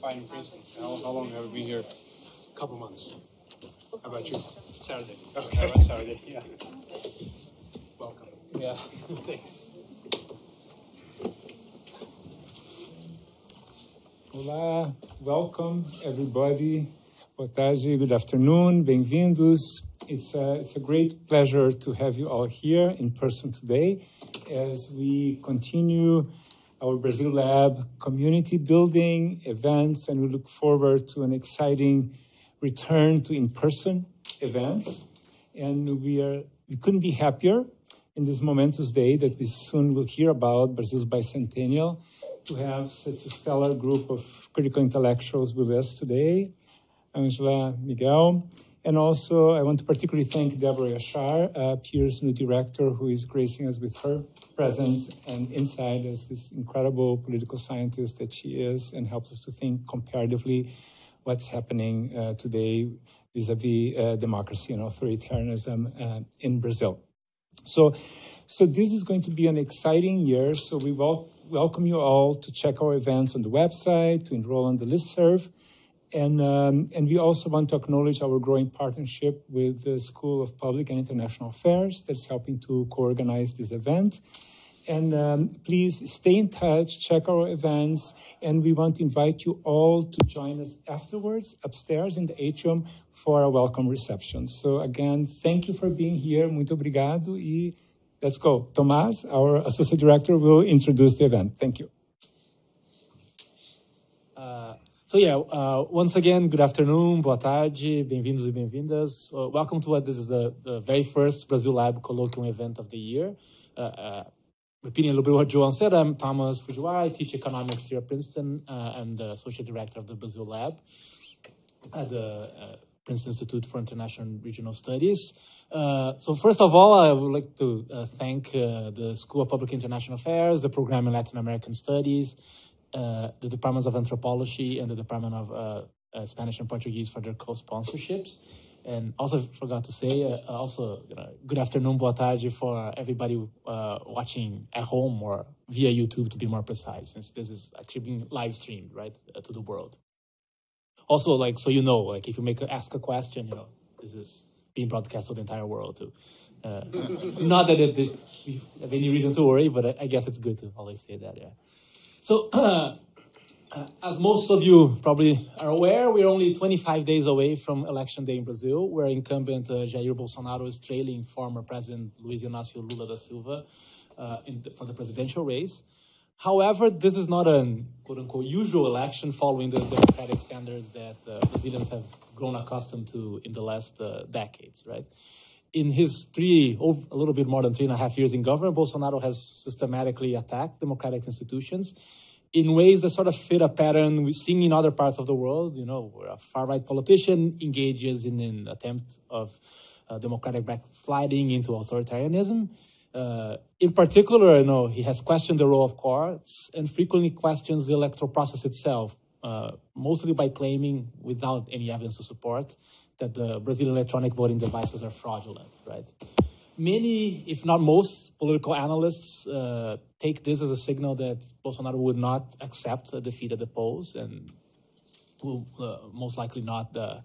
fighting prisons. How, how long have you been here? A couple months. How about you? Saturday. Okay, about Saturday. Yeah. Welcome. Yeah. Thanks. Olá, welcome everybody. Boa tarde, good afternoon, bem-vindos. It's a, it's a great pleasure to have you all here in person today as we continue our Brazil Lab community building events, and we look forward to an exciting return to in-person events. And we are we couldn't be happier in this momentous day that we soon will hear about Brazil's bicentennial to have such a stellar group of critical intellectuals with us today. Angela Miguel. And also, I want to particularly thank Deborah Yashar, uh, Peer's new director, who is gracing us with her presence and insight as this incredible political scientist that she is and helps us to think comparatively what's happening uh, today vis-a-vis uh, democracy and authoritarianism uh, in Brazil. So, so this is going to be an exciting year. So we wel welcome you all to check our events on the website, to enroll on the listserv. And, um, and we also want to acknowledge our growing partnership with the School of Public and International Affairs that's helping to co-organize this event. And um, please stay in touch, check our events, and we want to invite you all to join us afterwards upstairs in the atrium for a welcome reception. So again, thank you for being here. Muito obrigado. E let's go. Tomás, our associate director, will introduce the event. Thank you. Uh, so yeah, uh, once again, good afternoon, boa tarde, bem-vindos e bem-vindas. Uh, welcome to what this is the, the very first Brazil Lab colloquium event of the year. Uh, uh, repeating a little bit what Joan said, I'm Thomas Fujiwara. I teach economics here at Princeton. Uh, I'm the associate director of the Brazil Lab at the Princeton Institute for International and Regional Studies. Uh, so first of all, I would like to uh, thank uh, the School of Public International Affairs, the Program in Latin American Studies, Uh, the Departments of Anthropology, and the Department of uh, uh, Spanish and Portuguese for their co-sponsorships. And also forgot to say, also good afternoon, boa tarde for everybody watching at home or via YouTube to be more precise, since this is actually being live streamed, right, to the world. Also like so you know like if you make a, ask a question you know this is being broadcast to the entire world too. Uh, not that it, it, we have any reason to worry but I, I, guess it's good to always say that yeah so as most of you probably are aware we're only 25 days away from election day in brazil where incumbent uh, jair bolsonaro is trailing former president luiz inácio lula da silva uh, the, for the presidential race However, this is not a quote unquote usual election following the democratic standards that uh, Brazilians have grown accustomed to in the last uh, decades, right? In his three, oh, a little bit more than three and a half years in government, Bolsonaro has systematically attacked democratic institutions in ways that sort of fit a pattern we've seen in other parts of the world, you know, where a far-right politician engages in an attempt of uh, democratic backsliding into authoritarianism. Uh, in particular, you know, he has questioned the role of courts and frequently questions the electoral process itself, uh, mostly by claiming, without any evidence to support, that the Brazilian electronic voting devices are fraudulent, right? Many, if not most, political analysts uh, take this as a signal that Bolsonaro would not accept a defeat at the polls and will uh, most likely not uh,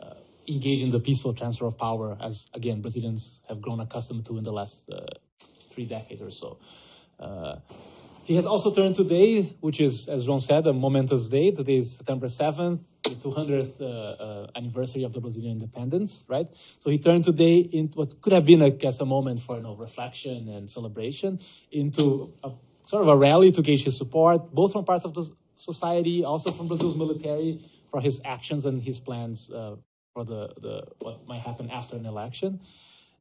uh, engage in the peaceful transfer of power, as again Brazilians have grown accustomed to in the last uh, three decades or so. He has also turned today, which is, as John said, a momentous day. Today is September 7th, the 200th uh, uh, anniversary of the Brazilian independence, right? So he turned today into what could have been, I guess, a moment for you know, reflection and celebration into a sort of a rally to gauge his support, both from parts of the society, also from Brazil's military, for his actions and his plans uh, for the, the what might happen after an election.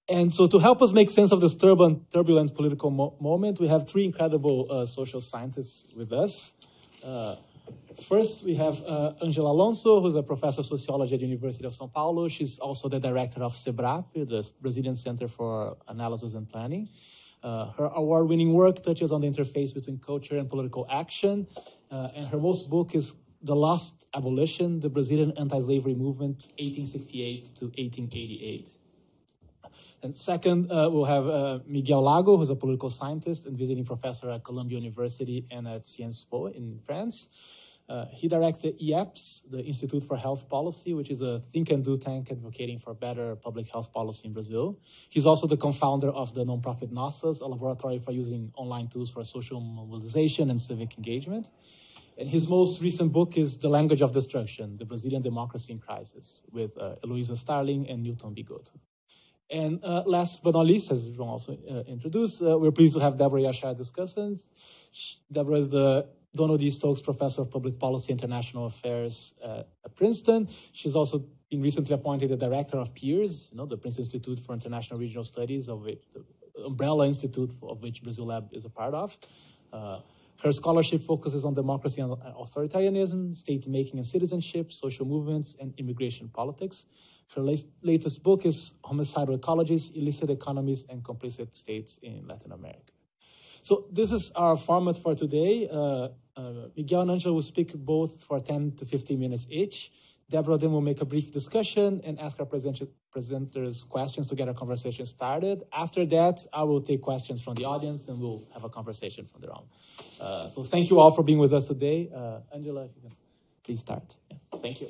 And so to help us make sense of this turbulent, turbulent political mo moment, we have three incredible uh, social scientists with us. Uh, first, we have uh, Angela Alonso, who's a professor of sociology at the University of São Paulo. She's also the director of CEBRAP, the Brazilian Center for Analysis and Planning. Uh, her award-winning work touches on the interface between culture and political action. Uh, and her most book is The Lost Abolition, the Brazilian Anti-Slavery Movement, 1868 to 1888. And second, uh, we'll have uh, Miguel Lago, who's a political scientist and visiting professor at Columbia University and at Sciences Po in France. Uh, he directs the IEPS, the Institute for Health Policy, which is a think and do tank advocating for better public health policy in Brazil. He's also the co-founder of the nonprofit Nossas, a laboratory for using online tools for social mobilization and civic engagement. And his most recent book is The Language of Destruction, The Brazilian Democracy in Crisis, with uh, Heloisa Starling and Newton Bignotto. And uh, last but not least, as João also uh, introduced, uh, we're pleased to have Deborah Yashar discussing. Deborah is the Donald E. Stokes Professor of Public Policy International Affairs at Princeton. She's also been recently appointed the Director of PIIRS, you know, the Princeton Institute for International Regional Studies, of which, the umbrella institute of which Brazil Lab is a part of. Uh, her scholarship focuses on democracy and authoritarianism, state making and citizenship, social movements, and immigration politics. Her latest book is Homicidal Ecologies, Illicit Economies, and Complicit States in Latin America. So this is our format for today. Uh, uh, Miguel and Angela will speak both for 10 to 15 minutes each. Deborah then will make a brief discussion and ask our presenters questions to get our conversation started. After that, I will take questions from the audience and we'll have a conversation from their own. Uh, so thank you all for being with us today. Uh, Angela, if you can please start. Yeah, thank you.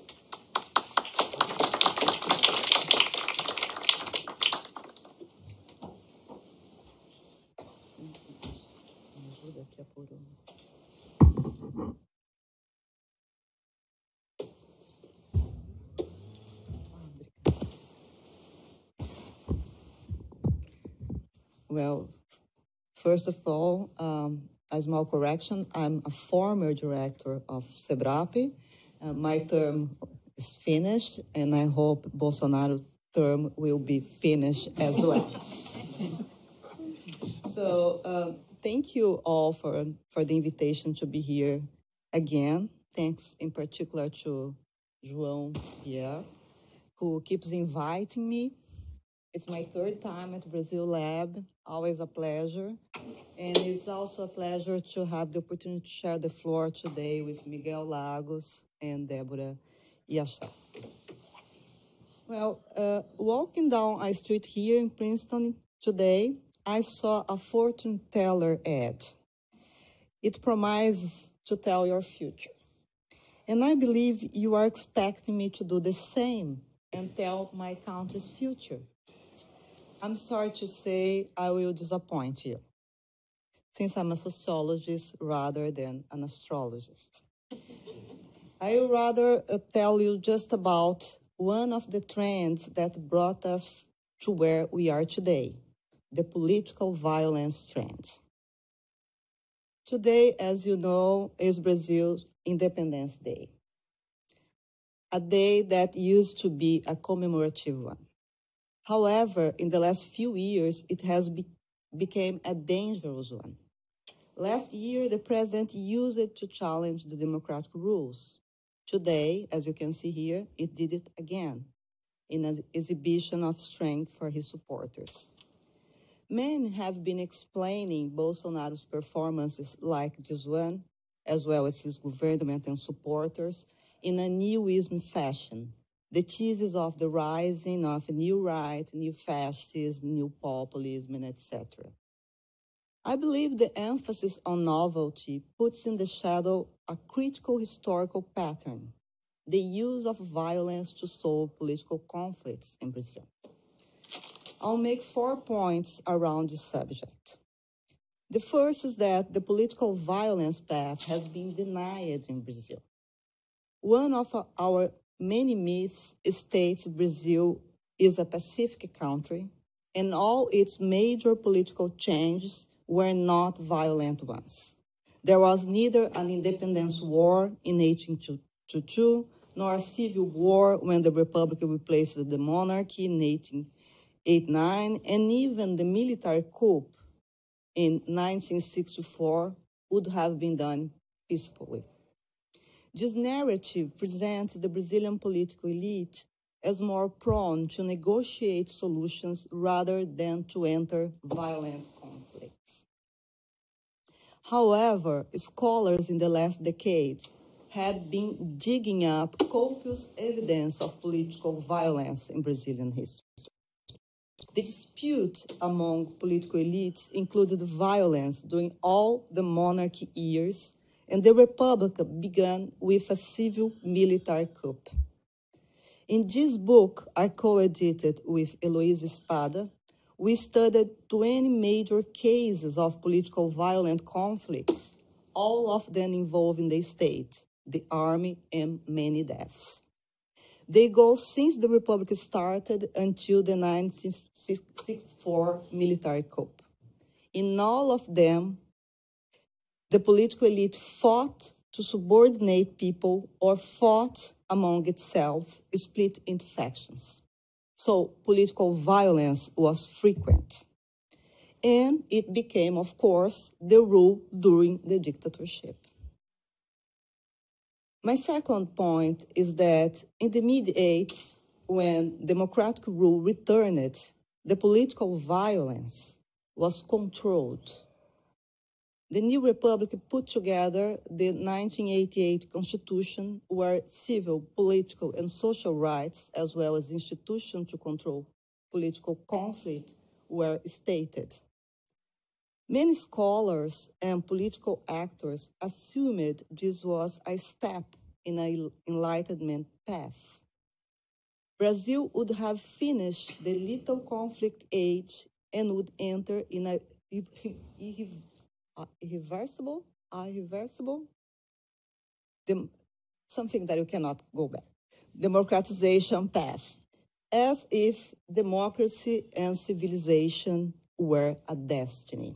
Well, first of all, um, a small correction. I'm a former director of CEBRAP. Uh, my term is finished, and I hope Bolsonaro's term will be finished as well. so, uh, thank you all for, for the invitation to be here again. Thanks in particular to João Pierre, who keeps inviting me it's my third time at Brazil Lab, always a pleasure. And it's also a pleasure to have the opportunity to share the floor today with Miguel Lagos and Deborah Yashar. Well, uh, walking down a street here in Princeton today, I saw a fortune teller ad. It promises to tell your future. And I believe you are expecting me to do the same and tell my country's future. I'm sorry to say I will disappoint you, since I'm a sociologist rather than an astrologist. I will rather uh, tell you just about one of the trends that brought us to where we are today, the political violence trend. Today, as you know, is Brazil's Independence Day, a day that used to be a commemorative one. However, in the last few years, it has be become a dangerous one. Last year, the president used it to challenge the democratic rules. Today, as you can see here, it did it again in an exhibition of strength for his supporters. Many have been explaining Bolsonaro's performances like this one, as well as his government and supporters, in a newism fashion, the thesis of the rising of a new right, new fascism, new populism, etc. I believe the emphasis on novelty puts in the shadow a critical historical pattern, the use of violence to solve political conflicts in Brazil. I'll make four points around this subject. The first is that the political violence path has been denied in Brazil. One of our many myths states Brazil is a Pacific country and all its major political changes were not violent ones. There was neither an independence war in 1822 nor a civil war when the republic replaced the monarchy in 1889, and even the military coup in 1964 would have been done peacefully. This narrative presents the Brazilian political elite as more prone to negotiate solutions rather than to enter violent conflicts. However, scholars in the last decades had been digging up copious evidence of political violence in Brazilian history. The dispute among political elites included violence during all the monarchy years and the Republic began with a civil military coup. In this book, I co-edited with Heloisa Espada, we studied 20 major cases of political violent conflicts, all of them involving the state, the army, and many deaths. They go since the Republic started until the 1964 military coup. In all of them, the political elite fought to subordinate people or fought among itself, split into factions. So political violence was frequent. And it became, of course, the rule during the dictatorship. My second point is that in the mid 80s, when democratic rule returned, the political violence was controlled the new republic put together the 1988 constitution where civil, political, and social rights, as well as institutions to control political conflict, were stated. Many scholars and political actors assumed this was a step in an enlightenment path. Brazil would have finished the little conflict age and would enter in a irreversible, irreversible, dem- something that you cannot go back. Democratization path, as if democracy and civilization were a destiny.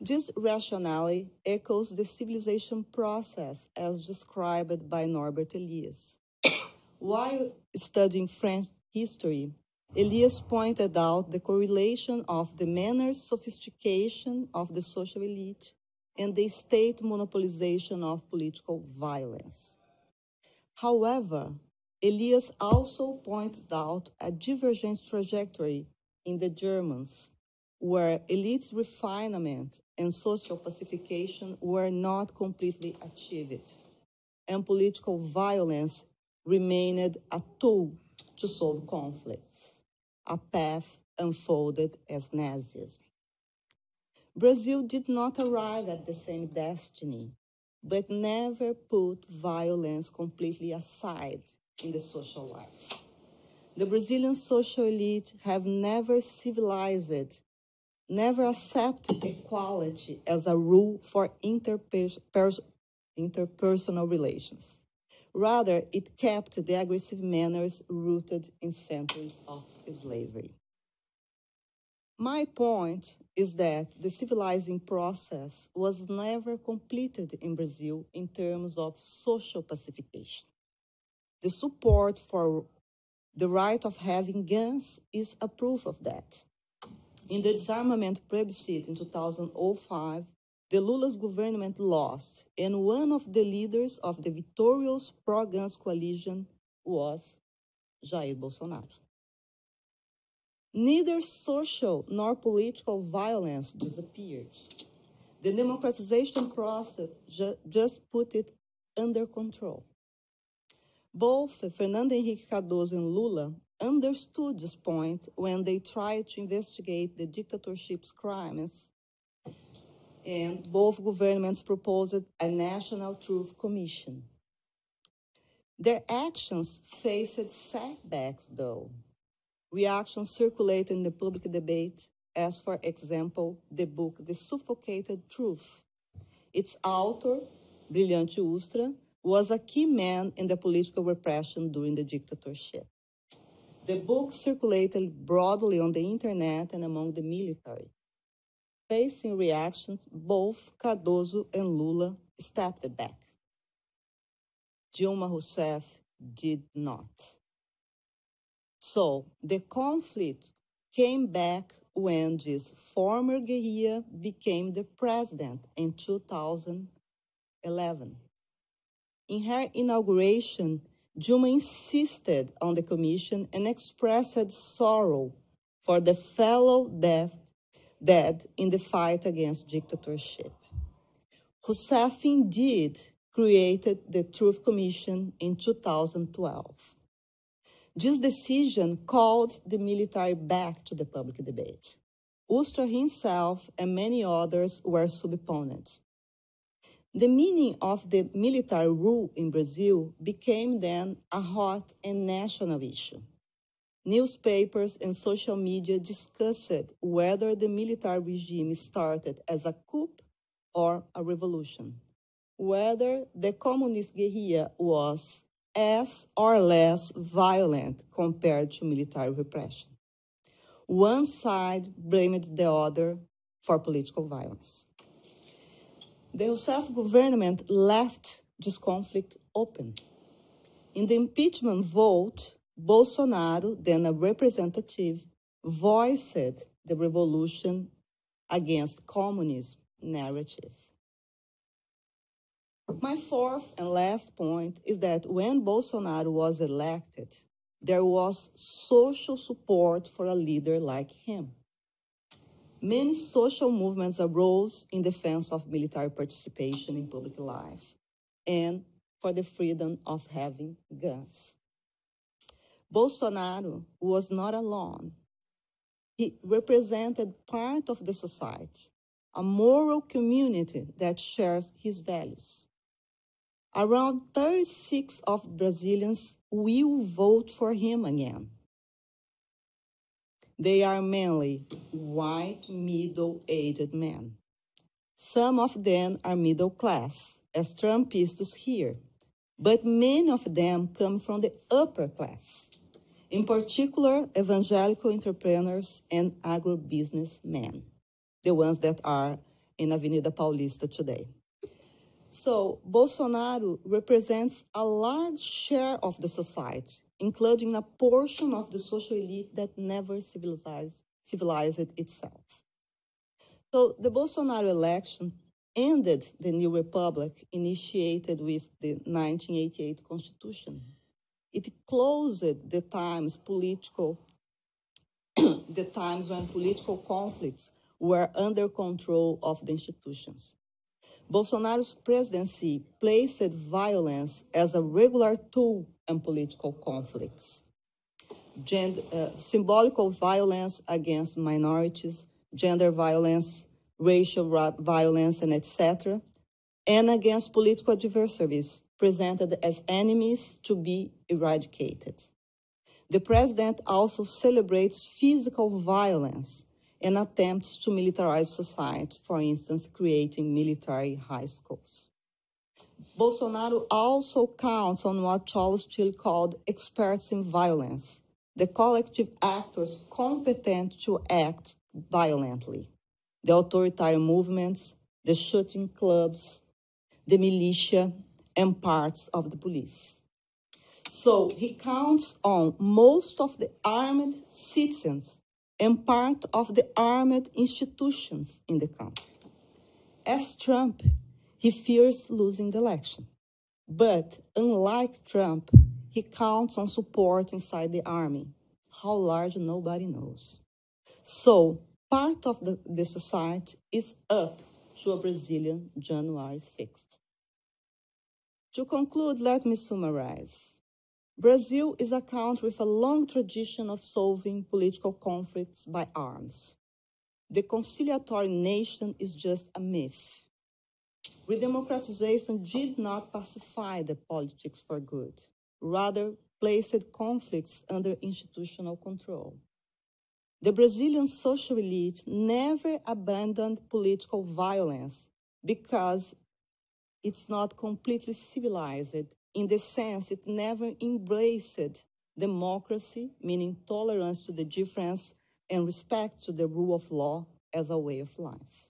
This rationale echoes the civilization process as described by Norbert Elias. While studying French history, Elias pointed out the correlation of the manners sophistication of the social elite and the state monopolization of political violence. However, Elias also pointed out a divergent trajectory in the Germans, where elite's refinement and social pacification were not completely achieved, and political violence remained a tool to solve conflicts a path unfolded as Nazism. Brazil did not arrive at the same destiny, but never put violence completely aside in the social life. The Brazilian social elite have never civilized, never accepted equality as a rule for interpersonal relations. Rather, it kept the aggressive manners rooted in centuries of slavery. My point is that the civilizing process was never completed in Brazil in terms of social pacification. The support for the right of having guns is a proof of that. In the disarmament plebiscite in 2005, the Lula's government lost, and one of the leaders of the victorious pro-guns coalition was Jair Bolsonaro. Neither social nor political violence disappeared. The democratization process ju just put it under control. Both Fernando Henrique Cardoso and Lula understood this point when they tried to investigate the dictatorship's crimes, and both governments proposed a National Truth Commission. Their actions faced setbacks, though. Reactions circulate in the public debate, as, for example, the book The Suffocated Truth. Its author, Brilhante Ustra, was a key man in the political repression during the dictatorship. The book circulated broadly on the internet and among the military. Facing reactions, both Cardoso and Lula stepped back. Dilma Rousseff did not. So the conflict came back when this former guerrilla became the president in 2011. In her inauguration, Dilma insisted on the commission and expressed sorrow for the fellow death, dead in the fight against dictatorship. Rousseff indeed created the Truth Commission in 2012. This decision called the military back to the public debate. Ustra himself and many others were subponents. The meaning of the military rule in Brazil became then a hot and national issue. Newspapers and social media discussed whether the military regime started as a coup or a revolution, whether the communist guerrilla was as or less violent compared to military repression. One side blamed the other for political violence. The Rousseff government left this conflict open. In the impeachment vote, Bolsonaro, then a representative, voiced the revolution against communism narrative. My fourth and last point is that when Bolsonaro was elected, there was social support for a leader like him. Many social movements arose in defense of military participation in public life and for the freedom of having guns. Bolsonaro was not alone. He represented part of the society, a moral community that shares his values. Around 36 of Brazilians will vote for him again. They are mainly white, middle-aged men. Some of them are middle class, as Trumpists here, but many of them come from the upper class, in particular, evangelical entrepreneurs and agribusinessmen, the ones that are in Avenida Paulista today. So Bolsonaro represents a large share of the society, including a portion of the social elite that never civilized, civilized itself. So the Bolsonaro election ended the new republic initiated with the 1988 constitution. It closed the times political the times when political conflicts were under control of the institutions. Bolsonaro's presidency placed violence as a regular tool in political conflicts. Gender, uh, symbolical violence against minorities, gender violence, racial violence, and etc., and against political adversaries presented as enemies to be eradicated. The president also celebrates physical violence and attempts to militarize society, for instance, creating military high schools. Bolsonaro also counts on what Charles Tilly called experts in violence, the collective actors competent to act violently, the authoritarian movements, the shooting clubs, the militia, and parts of the police. So he counts on most of the armed citizens and part of the armed institutions in the country. As Trump, he fears losing the election. But unlike Trump, he counts on support inside the army. How large, nobody knows. So part of the, the society is up to a Brazilian January 6th. To conclude, let me summarize. Brazil is a country with a long tradition of solving political conflicts by arms. The conciliatory nation is just a myth. Redemocratization did not pacify the politics for good, rather placed conflicts under institutional control. The Brazilian social elite never abandoned political violence because it's not completely civilized in the sense it never embraced democracy, meaning tolerance to the difference and respect to the rule of law as a way of life.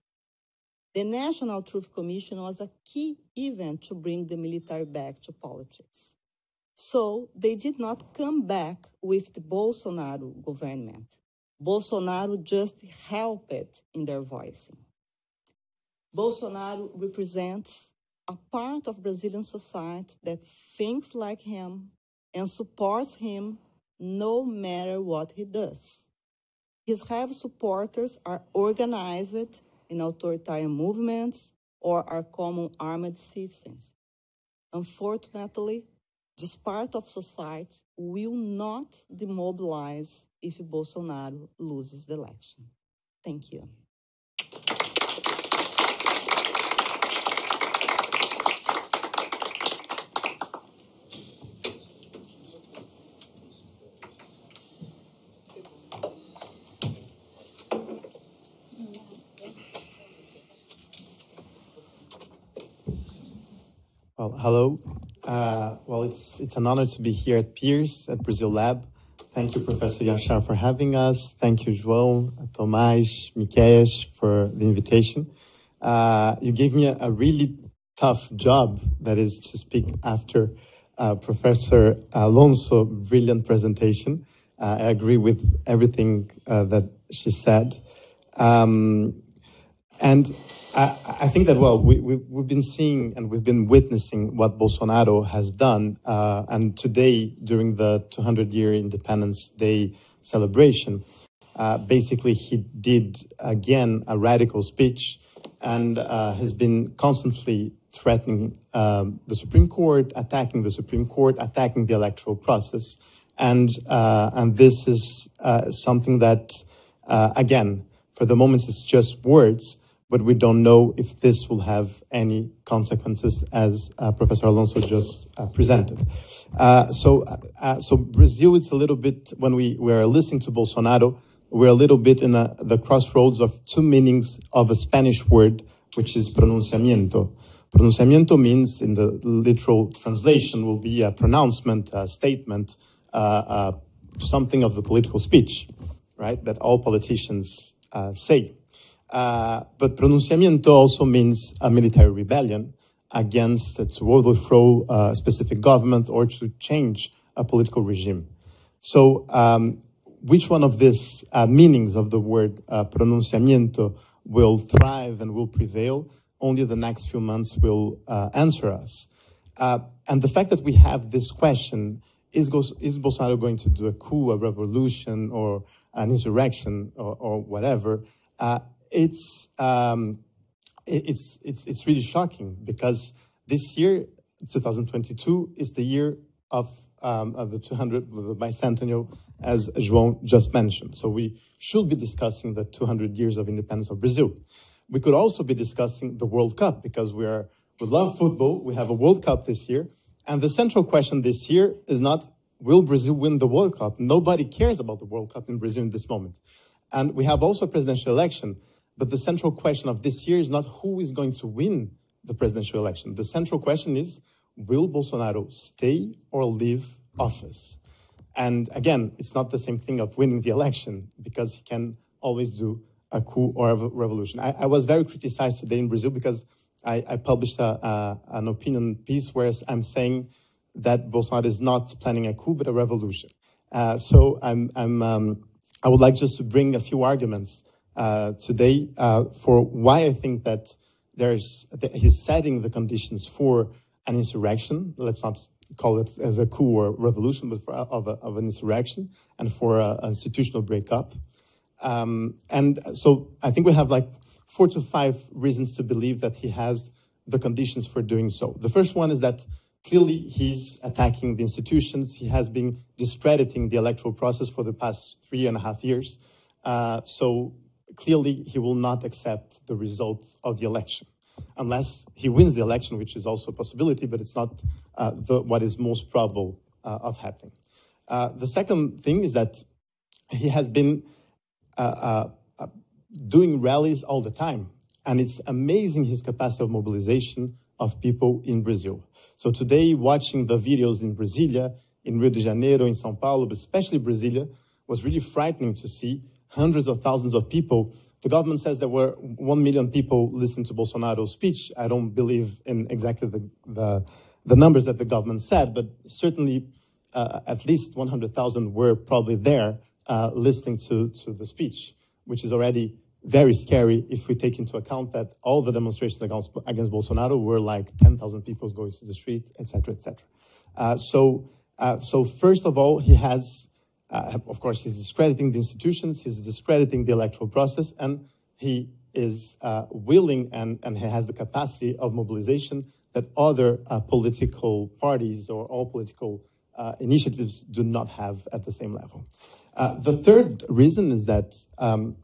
The National Truth Commission was a key event to bring the military back to politics. So they did not come back with the Bolsonaro government. Bolsonaro just helped in their voicing. Bolsonaro represents a part of Brazilian society that thinks like him and supports him no matter what he does. His have supporters are organized in authoritarian movements or are common armed citizens. Unfortunately, this part of society will not demobilize if Bolsonaro loses the election. Thank you. Well, hello. Uh, well, it's it's an honor to be here at PIIRS at Brazil Lab. Thank you, Professor Yashar, for having us. Thank you, João, Tomás, Miqueias, for the invitation. Uh, you gave me a, a, really tough job, that is to speak after uh, Professor Alonso' brilliant presentation. Uh, I agree with everything uh, that she said. Um, and I, I, think that, well, we, we, have been seeing and we've been witnessing what Bolsonaro has done. Uh, and today, during the 200 year Independence Day celebration, uh, basically he did again a radical speech and uh, has been constantly threatening um, the Supreme Court, attacking the Supreme Court, attacking the electoral process. And, uh, and this is uh, something that, uh, again, for the moment, it's just words but we don't know if this will have any consequences as uh, Professor Alonso just uh, presented. Uh, so, uh, uh, so Brazil, it's a little bit, when we were listening to Bolsonaro, we're a little bit in a, the crossroads of two meanings of a Spanish word, which is pronunciamiento. Pronunciamiento means, in the literal translation, will be a pronouncement, a statement, uh, something of the political speech, right, that all politicians say. Uh, but pronunciamiento also means a military rebellion against to overthrow a specific government or to change a political regime. So, um, which one of these uh, meanings of the word uh, pronunciamiento will thrive and will prevail? Only the next few months will uh, answer us. Uh, and the fact that we have this question is, is Bolsonaro going to do a coup, a revolution, or an insurrection, or, or whatever? It's um, it's it's it's really shocking because this year, 2022, is the year of, um, of the 200 the bicentennial, as João just mentioned. So we should be discussing the 200 years of independence of Brazil. We could also be discussing the World Cup because we are we love football. We have a World Cup this year, and the central question this year is not will Brazil win the World Cup. Nobody cares about the World Cup in Brazil in this moment, and we have also a presidential election. But the central question of this year is not who is going to win the presidential election. The central question is will Bolsonaro stay or leave office? And again, it's not the same thing of winning the election because he can always do a coup or a revolution. I, I was very criticized today in Brazil because I, I published a, a, an opinion piece where I'm saying that Bolsonaro is not planning a coup but a revolution. Uh, so I'm, I'm, um, I would like just to bring a few arguments uh, today uh, for why I think that there's he's setting the conditions for an insurrection. Let's not call it as a coup or revolution, but for, of, a, of an insurrection and for an institutional breakup. Um, and so I think we have like four to five reasons to believe that he has the conditions for doing so. The first one is that clearly he's attacking the institutions. He has been discrediting the electoral process for the past three and a half years. Uh, so clearly he will not accept the result of the election unless he wins the election, which is also a possibility, but it's not uh, the, what is most probable uh, of happening. Uh, the second thing is that he has been uh, uh, doing rallies all the time, and it's amazing his capacity of mobilization of people in Brazil. So today, watching the videos in Brasilia, in Rio de Janeiro, in São Paulo, but especially Brasilia, was really frightening to see hundreds of thousands of people. The government says there were 1 million people listening to Bolsonaro's speech. I don't believe in exactly the, the, the numbers that the government said, but certainly uh, at least 100,000 were probably there uh, listening to, to the speech, which is already very scary if we take into account that all the demonstrations against, against Bolsonaro were like 10,000 people going to the street, etc., etc. Uh, so, uh, so first of all, he has uh, of course, he's discrediting the institutions, he's discrediting the electoral process, and he is uh, willing and, and he has the capacity of mobilization that other uh, political parties or all political uh, initiatives do not have at the same level. Uh, the third reason is that um,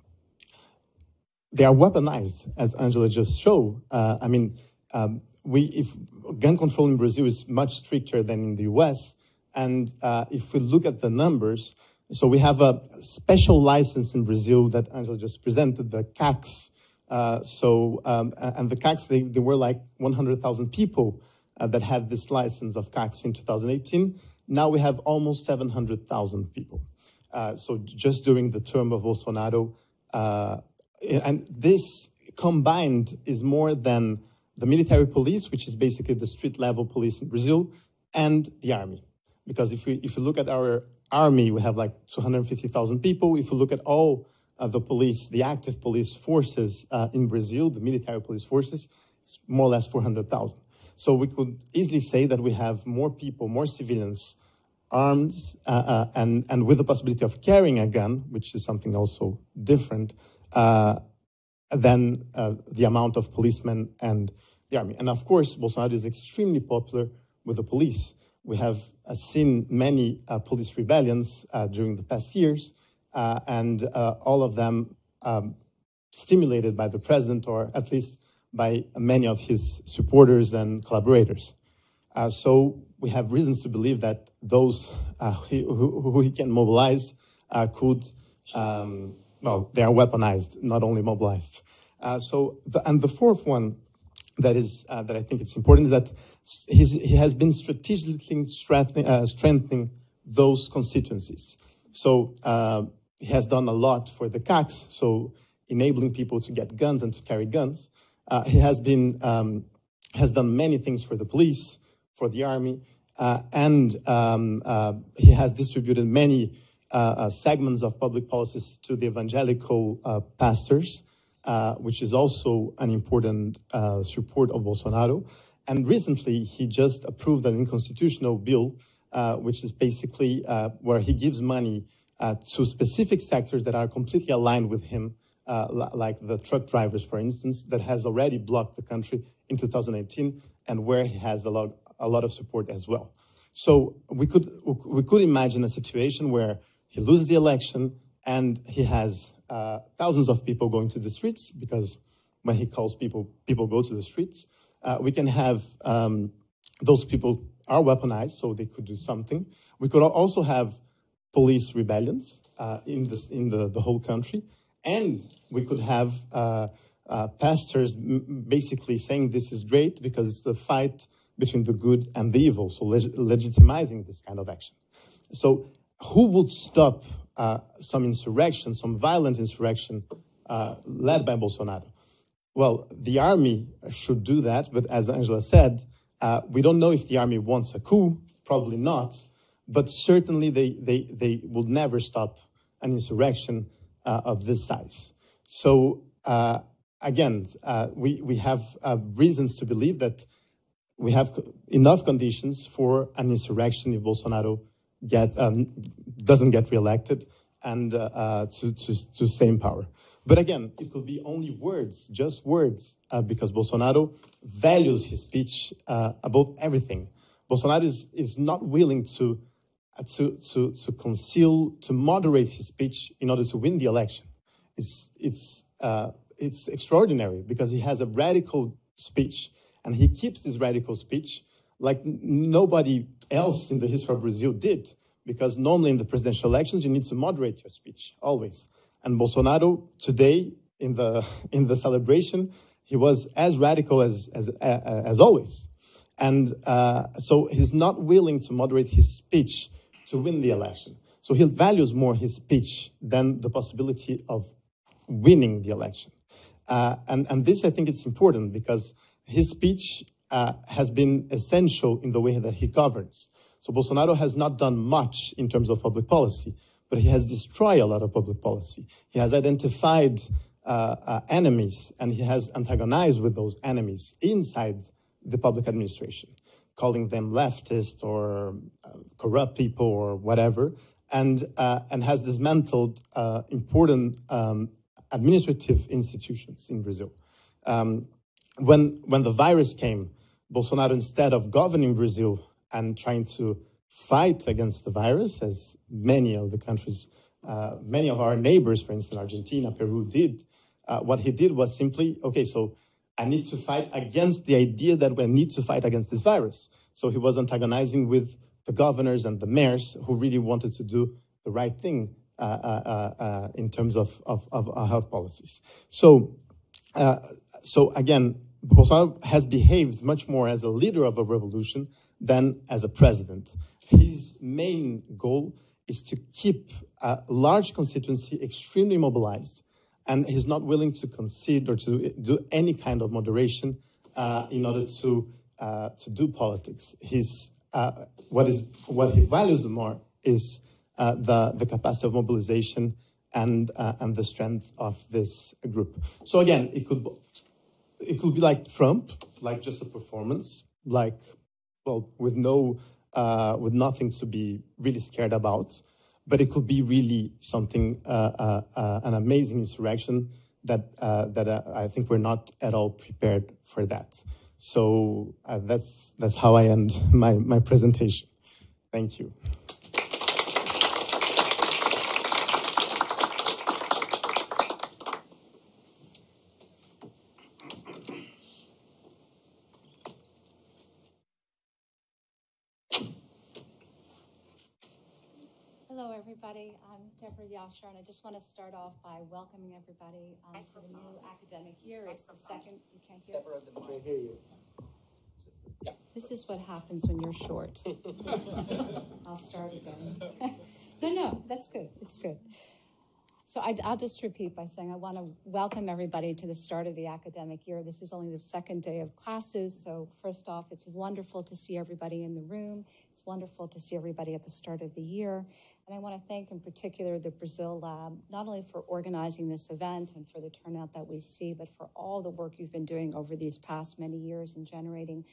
they are weaponized, as Angela just showed. Uh, I mean, um, we, if gun control in Brazil is much stricter than in the US, and uh, if we look at the numbers, so we have a special license in Brazil that Angela just presented, the CACs. Uh, so, um, and the CACs, they, they were like 100,000 people uh, that had this license of CACs in 2018. Now we have almost 700,000 people. Uh, so just during the term of Bolsonaro, uh, and this combined is more than the military police, which is basically the street level police in Brazil, and the army. Because if we if you look at our army, we have like 250,000 people. If you look at all uh, the police, the active police forces uh, in Brazil, the military police forces, it's more or less 400,000. So we could easily say that we have more people, more civilians, arms, uh, uh and, and with the possibility of carrying a gun, which is something also different, uh, than uh, the amount of policemen and the army. And of course, Bolsonaro is extremely popular with the police. We have uh, seen many uh, police rebellions uh, during the past years, and all of them um, stimulated by the president, or at least by many of his supporters and collaborators. so we have reasons to believe that those who, who, he can mobilize could, um, well, they are weaponized, not only mobilized. so, the, and the fourth one that is that I think it's important is that he has been strategically strengthening, uh, strengthening those constituencies. So uh, he has done a lot for the CACs, so enabling people to get guns and to carry guns. Uh, he has been um, has done many things for the police, for the army, uh, and um, uh, he has distributed many segments of public policies to the evangelical pastors uh, which is also an important uh, support of Bolsonaro. And recently, he just approved an unconstitutional bill, uh, which is basically uh, where he gives money uh, to specific sectors that are completely aligned with him, like the truck drivers, for instance, that has already blocked the country in 2018, and where he has a lot, a lot of support as well. So we could, we could imagine a situation where he loses the election and he has uh, thousands of people going to the streets because when he calls people, people go to the streets. Uh, we can have um, those people are weaponized, so they could do something. We could also have police rebellions uh, in, this, in the, the whole country, and we could have uh, uh, pastors basically saying this is great because it's the fight between the good and the evil, so leg legitimizing this kind of action. So who would stop uh, some insurrection, some violent insurrection led by Bolsonaro. Well, the army should do that, but as Angela said, uh, we don't know if the army wants a coup, probably not, but certainly they, they, they will never stop an insurrection uh, of this size. So, uh, again, uh, we, we have reasons to believe that we have enough conditions for an insurrection if Bolsonaro get um, doesn't get reelected and uh, uh, to, to, to stay in power. But again, it could be only words, just words, uh, because Bolsonaro values his speech uh, above everything. Bolsonaro is, is not willing to, uh, to, to, to conceal, to moderate his speech in order to win the election. It's, it's, uh, it's extraordinary because he has a radical speech and he keeps his radical speech like nobody else in the history of Brazil did, because normally in the presidential elections, you need to moderate your speech, always. And Bolsonaro, today, in the, in the celebration, he was as radical as, as, uh, as always. And uh, so he's not willing to moderate his speech to win the election. So he values more his speech than the possibility of winning the election. Uh, and, and this, I think, it's important because his speech uh, has been essential in the way that he governs. So Bolsonaro has not done much in terms of public policy, but he has destroyed a lot of public policy. He has identified uh, uh, enemies and he has antagonized with those enemies inside the public administration, calling them leftist or uh, corrupt people or whatever, and, uh, and has dismantled uh, important um, administrative institutions in Brazil. Um, when, when the virus came, Bolsonaro, instead of governing Brazil and trying to fight against the virus, as many of the countries, uh, many of our neighbors, for instance, Argentina, Peru, did, uh, what he did was simply, okay, so I need to fight against the idea that we need to fight against this virus. So he was antagonizing with the governors and the mayors who really wanted to do the right thing uh, uh, uh, uh in terms of, of, of, health policies. So, so again, Bolsonaro has behaved much more as a leader of a revolution than as a president. His main goal is to keep a large constituency extremely mobilized, and he's not willing to concede or to do any kind of moderation uh, in order to uh, to do politics. He's uh, what is what he values the more is uh, the the capacity of mobilization and uh, and the strength of this group. So again, it could it could be like Trump, like just a performance, like well with no uh, with nothing to be really scared about. But it could be really something uh, uh, an amazing insurrection that that I think we're not at all prepared for that. So that's that's how I end my my presentation. Thank you. everybody. I'm Deborah Yashar, and I just want to start off by welcoming everybody um, to the new academic year. It's the second. You can't hear. Deborah, I hear you. This is what happens when you're short. I'll start again. no, no, that's good. It's good. So I, will just repeat by saying I want to welcome everybody to the start of the academic year. This is only the second day of classes. So first off, it's wonderful to see everybody in the room. It's wonderful to see everybody at the start of the year. And I want to thank in particular the Brazil Lab, not only for organizing this event and for the turnout that we see, but for all the work you've been doing over these past many years in generating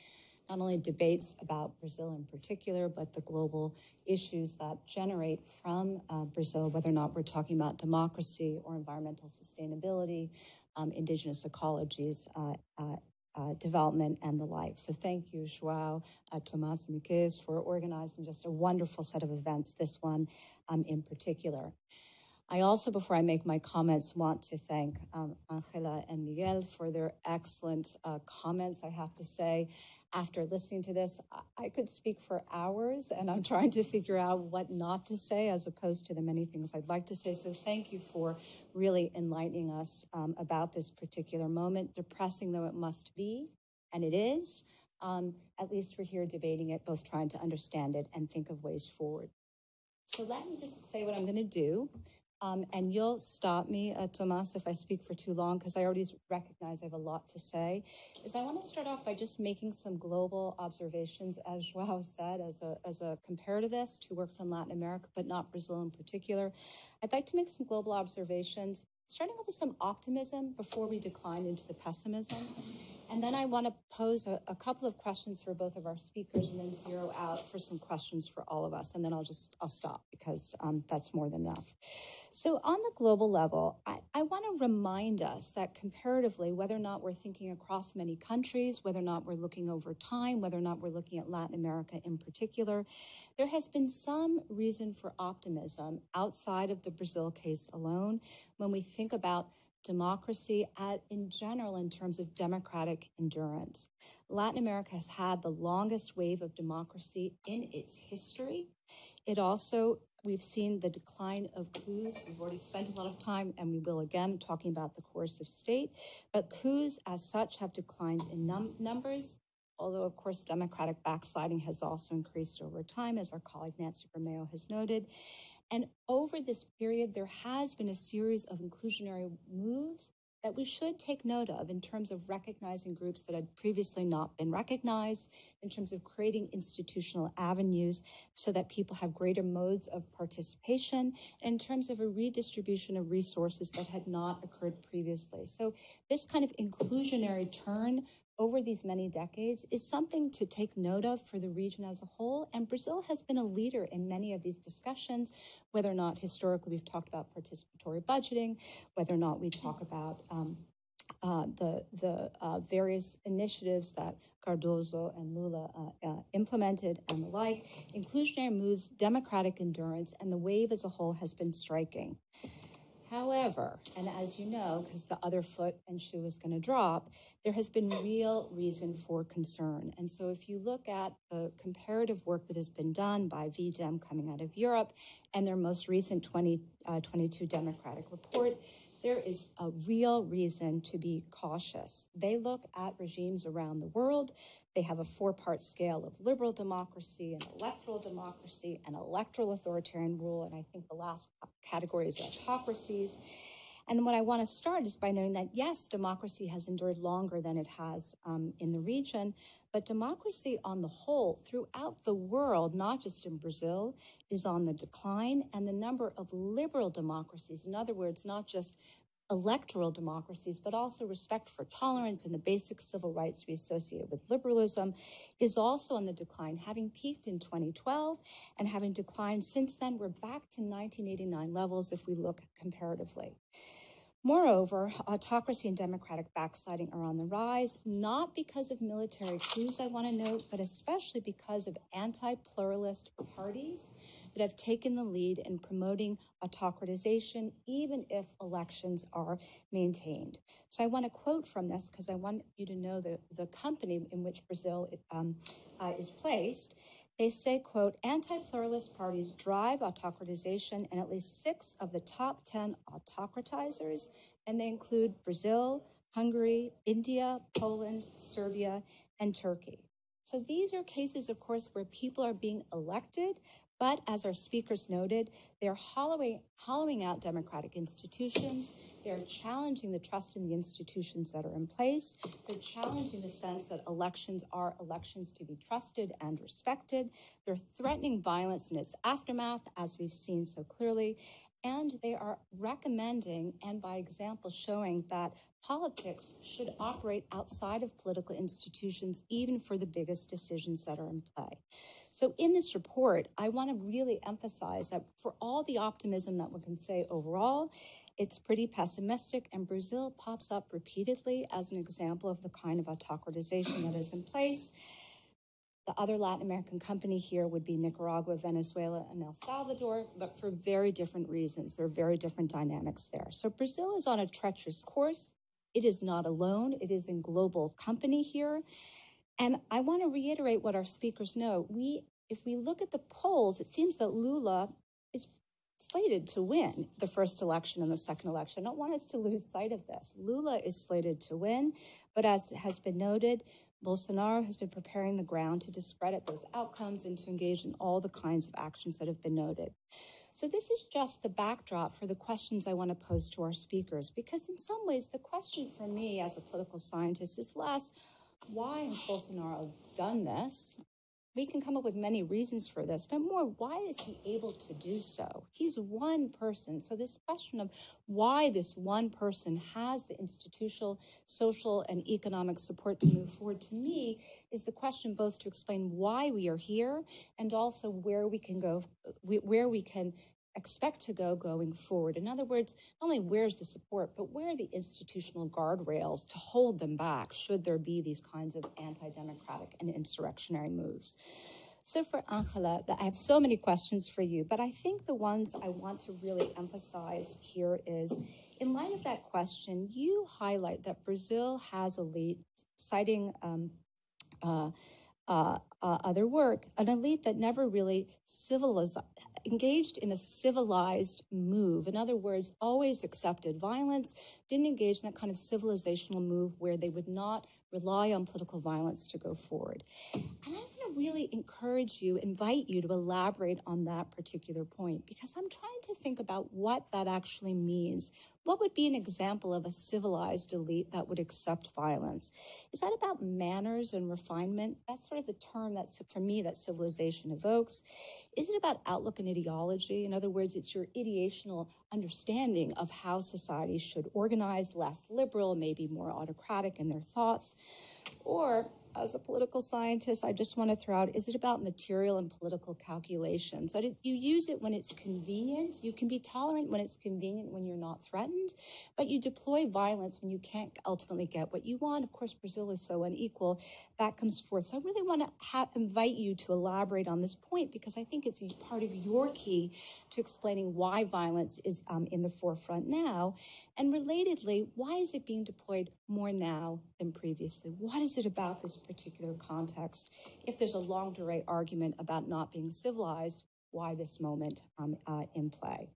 not only debates about Brazil in particular, but the global issues that generate from uh, Brazil, whether or not we're talking about democracy or environmental sustainability, um, indigenous ecologies, uh, uh, uh, development and the like. So thank you, Joao, uh, Tomas Miquez, for organizing just a wonderful set of events, this one um, in particular. I also, before I make my comments, want to thank um, Angela and Miguel for their excellent uh, comments, I have to say after listening to this, I could speak for hours and I'm trying to figure out what not to say as opposed to the many things I'd like to say. So thank you for really enlightening us um, about this particular moment, depressing though it must be, and it is. Um, at least we're here debating it, both trying to understand it and think of ways forward. So let me just say what I'm going to do. Um, and you'll stop me, uh, Tomas, if I speak for too long, because I already recognize I have a lot to say. Is I want to start off by just making some global observations, as Joao said, as a, as a comparativist who works on Latin America, but not Brazil in particular. I'd like to make some global observations, starting off with some optimism before we decline into the pessimism. And then I want to pose a, a, couple of questions for both of our speakers and then zero out for some questions for all of us. And then I'll just, I'll stop because um, that's more than enough. So on the global level, I, I want to remind us that comparatively, whether or not we're thinking across many countries, whether or not we're looking over time, whether or not we're looking at Latin America in particular, there has been some reason for optimism outside of the Brazil case alone when we think about democracy at, in general in terms of democratic endurance. Latin America has had the longest wave of democracy in its history. It also, we've seen the decline of coups. We've already spent a lot of time, and we will again, talking about the course of state. But coups, as such, have declined in num- numbers, although, of course, democratic backsliding has also increased over time, as our colleague Nancy Bermeo has noted. And over this period, there has been a series of inclusionary moves that we should take note of in terms of recognizing groups that had previously not been recognized, in terms of creating institutional avenues so that people have greater modes of participation, in terms of a redistribution of resources that had not occurred previously. So, this kind of inclusionary turn over these many decades is something to take note of for the region as a whole. And Brazil has been a leader in many of these discussions, whether or not historically we've talked about participatory budgeting, whether or not we talk about um, uh, the the uh, various initiatives that Cardoso and Lula uh, uh implemented and the like. Inclusionary moves, democratic endurance, and the wave as a whole has been striking. However, and as you know, because the other foot and shoe is going to drop, there has been real reason for concern. And so if you look at the comparative work that has been done by V-Dem coming out of Europe and their most recent 2022 uh, Democratic report, there is a real reason to be cautious. They look at regimes around the world. They have a four part scale of liberal democracy and electoral democracy and electoral authoritarian rule. And I think the last category is autocracies. And what I want to start is by knowing that yes, democracy has endured longer than it has um, in the region, but democracy on the whole throughout the world, not just in Brazil, is on the decline. And the number of liberal democracies, in other words, not just electoral democracies, but also respect for tolerance and the basic civil rights we associate with liberalism, is also on the decline, having peaked in 2012 and having declined since then. We're back to 1989 levels if we look comparatively. Moreover, autocracy and democratic backsliding are on the rise, not because of military coups, I want to note, but especially because of anti pluralist parties that have taken the lead in promoting autocratization, even if elections are maintained. So I want to quote from this because I want you to know the, the company in which Brazil um, uh, is placed. They say, quote, anti-pluralist parties drive autocratization in at least six of the top 10 autocratizers, and they include Brazil, Hungary, India, Poland, Serbia, and Turkey. So these are cases, of course, where people are being elected but as our speakers noted, they're hollowing, hollowing out democratic institutions. They're challenging the trust in the institutions that are in place. They're challenging the sense that elections are elections to be trusted and respected. They're threatening violence in its aftermath, as we've seen so clearly. And they are recommending and by example showing that politics should operate outside of political institutions, even for the biggest decisions that are in play. So in this report, I want to really emphasize that for all the optimism that we can say overall, it's pretty pessimistic, and Brazil pops up repeatedly as an example of the kind of autocratization that is in place. The other Latin American company here would be Nicaragua, Venezuela, and El Salvador, but for very different reasons. There are very different dynamics there. So Brazil is on a treacherous course. It is not alone. It is in global company here. And I want to reiterate what our speakers know. We, if we look at the polls, it seems that Lula is slated to win the first election and the second election. I don't want us to lose sight of this. Lula is slated to win, but as has been noted, Bolsonaro has been preparing the ground to discredit those outcomes and to engage in all the kinds of actions that have been noted. So, this is just the backdrop for the questions I want to pose to our speakers, because in some ways, the question for me as a political scientist is less why has Bolsonaro done this? We can come up with many reasons for this, but more, why is he able to do so? He's one person. So, this question of why this one person has the institutional, social, and economic support to move forward, to me, is the question both to explain why we are here and also where we can go, where we can expect to go going forward. In other words, not only where's the support, but where are the institutional guardrails to hold them back should there be these kinds of anti democratic and insurrectionary moves? So, for Angela, I have so many questions for you, but I think the ones I want to really emphasize here is in light of that question, you highlight that Brazil has elite, citing um, uh, uh, uh, other work, an elite that never really civilized, engaged in a civilized move. In other words, always accepted violence, didn't engage in that kind of civilizational move where they would not rely on political violence to go forward. And I'm going to really encourage you, invite you to elaborate on that particular point because I'm trying to think about what that actually means. What would be an example of a civilized elite that would accept violence? Is that about manners and refinement? That's sort of the term that, for me, that civilization evokes. Is it about outlook and ideology? In other words, it's your ideational understanding of how society should organize, less liberal, maybe more autocratic in their thoughts. Or as a political scientist, I just want to throw out is it about material and political calculations? That you use it when it's convenient. You can be tolerant when it's convenient, when you're not threatened, but you deploy violence when you can't ultimately get what you want. Of course, Brazil is so unequal. That comes forth. So I really want to invite you to elaborate on this point because I think it's part of your key to explaining why violence is um, in the forefront now. And relatedly, why is it being deployed more now than previously? What is it about this particular context? If there's a longue durée argument about not being civilized, why this moment um, uh, in play?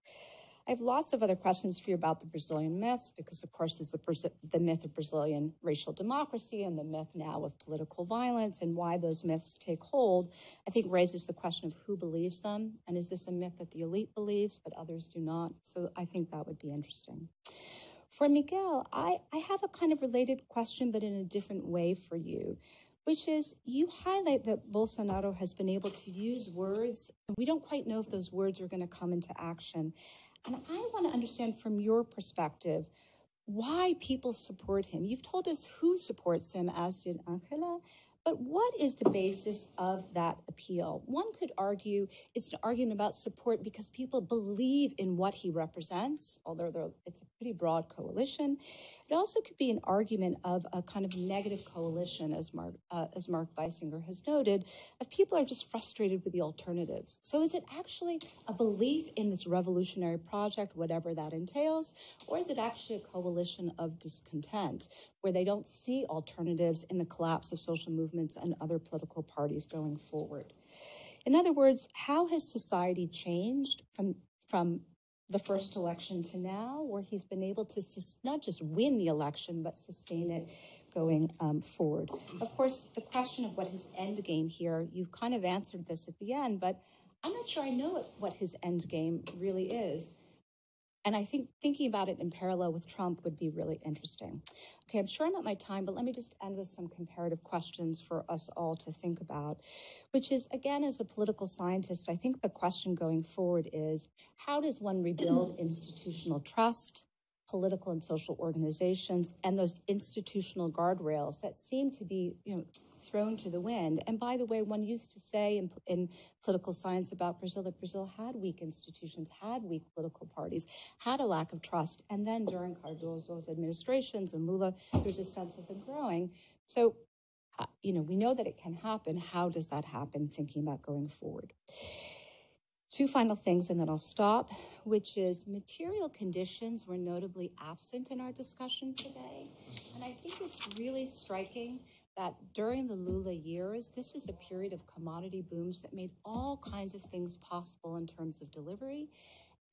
I have lots of other questions for you about the Brazilian myths, because of course there's the, the myth of Brazilian racial democracy and the myth now of political violence and why those myths take hold, I think raises the question of who believes them. And is this a myth that the elite believes, but others do not? So I think that would be interesting. For Miguel, I, I have a kind of related question, but in a different way for you which is you highlight that Bolsonaro has been able to use words. And we don't quite know if those words are going to come into action. And I want to understand from your perspective why people support him. You've told us who supports him, as did Angela, but what is the basis of that appeal? One could argue it's an argument about support because people believe in what he represents, although it's a pretty broad coalition. It also could be an argument of a kind of negative coalition, as Mark, uh, as Mark Beissinger has noted, of people are just frustrated with the alternatives. So is it actually a belief in this revolutionary project, whatever that entails, or is it actually a coalition of discontent where they don't see alternatives in the collapse of social movements and other political parties going forward. In other words, how has society changed from, from the first election to now, where he's been able to not just win the election, but sustain it going um, forward? Of course, the question of what his end game here, you kind of answered this at the end, but I'm not sure I know what his end game really is. And I think thinking about it in parallel with Trump would be really interesting. Okay, I'm sure I'm at my time, but let me just end with some comparative questions for us all to think about, which is, again, as a political scientist, I think the question going forward is how does one rebuild institutional trust? political and social organizations and those institutional guardrails that seem to be you know thrown to the wind. And by the way, one used to say in, in political science about Brazil that Brazil had weak institutions, had weak political parties, had a lack of trust. And then during Cardoso's administrations and Lula, there's a sense of it growing. So, uh, you know, we know that it can happen. How does that happen? Thinking about going forward. Two final things, and then I'll stop, which is material conditions were notably absent in our discussion today. And I think it's really striking that during the Lula years, this was a period of commodity booms that made all kinds of things possible in terms of delivery.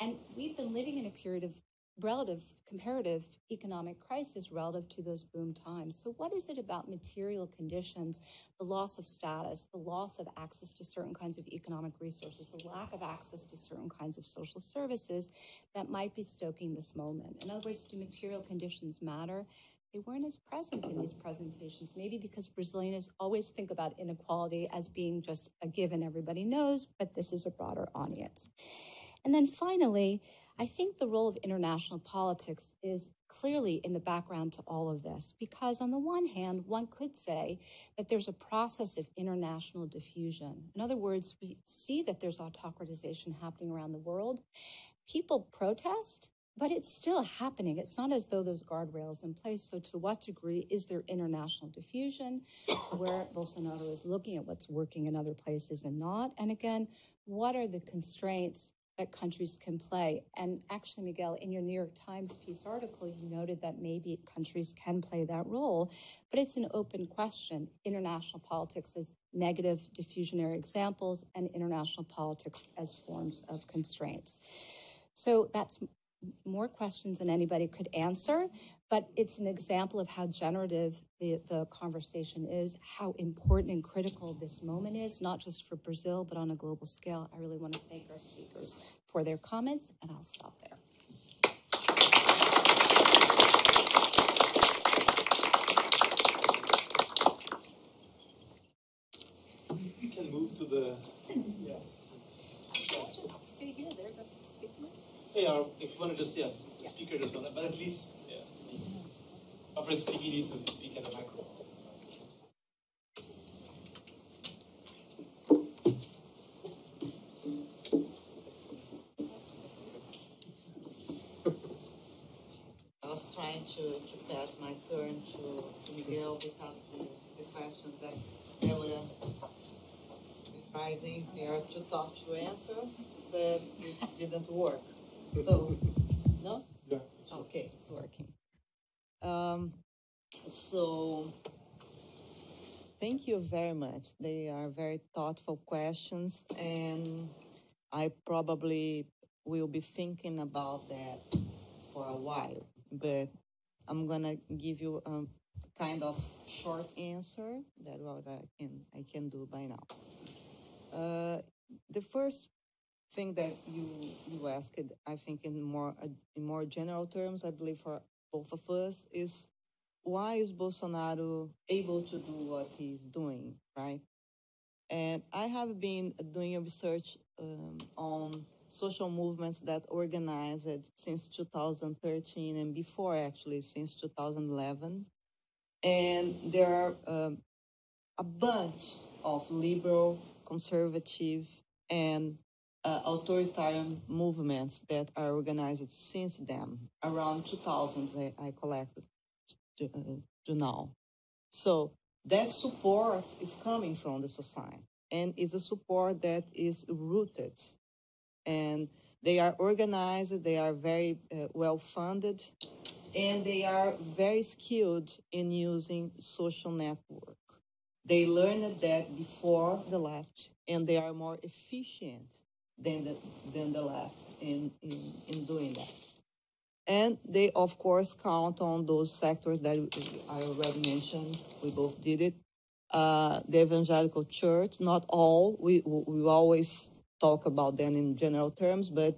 And we've been living in a period of relative, comparative economic crisis relative to those boom times. So, what is it about material conditions, the loss of status, the loss of access to certain kinds of economic resources, the lack of access to certain kinds of social services that might be stoking this moment? In other words, do material conditions matter? They weren't as present in these presentations, maybe because Brazilians always think about inequality as being just a given everybody knows, but this is a broader audience. And then finally, I think the role of international politics is clearly in the background to all of this, because on the one hand, one could say that there's a process of international diffusion. In other words, we see that there's autocratization happening around the world. People protest, but it's still happening. It's not as though those guardrails in place. So, to what degree is there international diffusion where Bolsonaro is looking at what's working in other places and not? And again, what are the constraints that countries can play? And actually, Miguel, in your New York Times piece article, you noted that maybe countries can play that role, but it's an open question. International politics as negative diffusionary examples, and international politics as forms of constraints. So that's more questions than anybody could answer, but it's an example of how generative the, the conversation is, how important and critical this moment is, not just for Brazil, but on a global scale. I really want to thank our speakers for their comments, and I'll stop there. We can move to the. Yeah. Just stay here. There goes the speakers. Yeah, if you want to just, yeah, the speaker just want but at least, yeah. After speaking, you need to speak at the microphone. I was trying to, to pass my turn to, to Miguel because the, the questions that they is rising, they are too tough to answer, but it didn't work. So, no? Yeah. Okay, it's working. Um, so, thank you very much. They are very thoughtful questions, and I probably will be thinking about that for a while, but I'm gonna give you a kind of short answer that what I can I can do by now. Uh, the first thing that you you asked, I think in more in more general terms, I believe for both of us is why is Bolsonaro able to do what he's doing, right? And I have been doing research um, on social movements that organized since 2013 and before actually since 2011 and there are um, a bunch of liberal conservative and uh, authoritarian movements that are organized since then around 2000 i, I collected to, uh, to now so that support is coming from the society and is a support that is rooted and they are organized, they are very uh, well funded, and they are very skilled in using social network. They learned that before the left, and they are more efficient than the, than the left in, in, in doing that. And they, of course, count on those sectors that I already mentioned. We both did it. Uh, the evangelical church, not all. We, we always talk about them in general terms, but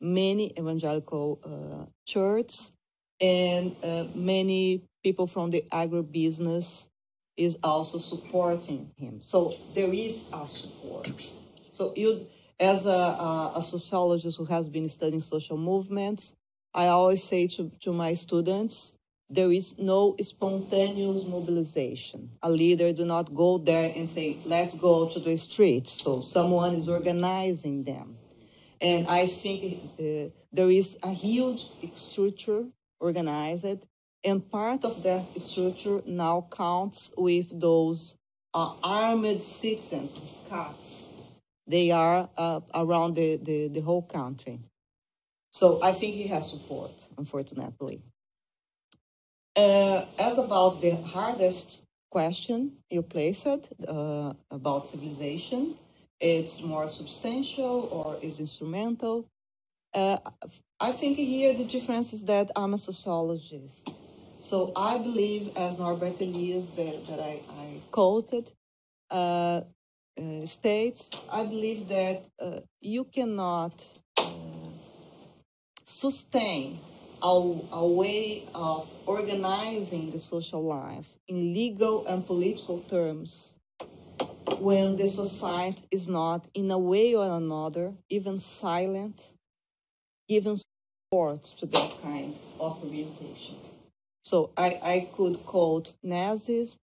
many evangelical uh, churches and uh, many people from the agribusiness is also supporting him. So there is a support. So you, as a, a, a sociologist who has been studying social movements, I always say to, to my students, there is no spontaneous mobilization. A leader do not go there and say, let's go to the street. So someone is organizing them. And I think uh, there is a huge structure organized, and part of that structure now counts with those uh, armed citizens, the Scouts. They are uh, around the, the, the whole country. So I think he has support, unfortunately. Uh, as about the hardest question you placed uh, about civilization, it's more substantial or is instrumental. Uh, I think here the difference is that I'm a sociologist. So I believe, as Norbert Elias, that, that I, I quoted, uh, uh, states, I believe that uh, you cannot sustain a, a way of organizing the social life in legal and political terms when the society is not, in a way or another, even silent, giving support to that kind of orientation. So I, I could quote Nazis,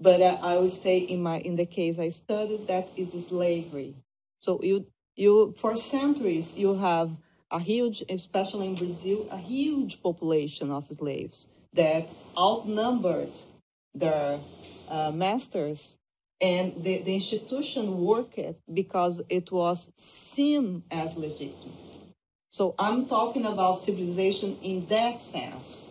but I, I would say in my in the case I studied that is slavery. So you you for centuries you have a huge, especially in Brazil, a huge population of slaves that outnumbered their uh, masters. And the, the institution worked because it was seen as legitimate. So I'm talking about civilization in that sense.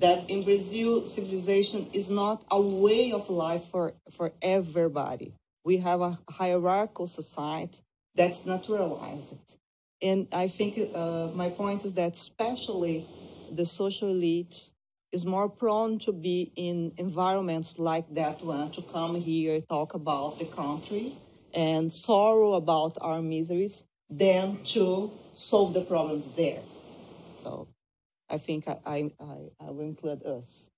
That in Brazil, civilization is not a way of life for, for everybody. We have a hierarchical society that's naturalized. And I think uh, my point is that especially the social elite is more prone to be in environments like that one, to come here, talk about the country and sorrow about our miseries than to solve the problems there. So I think I, I, I, I will include us.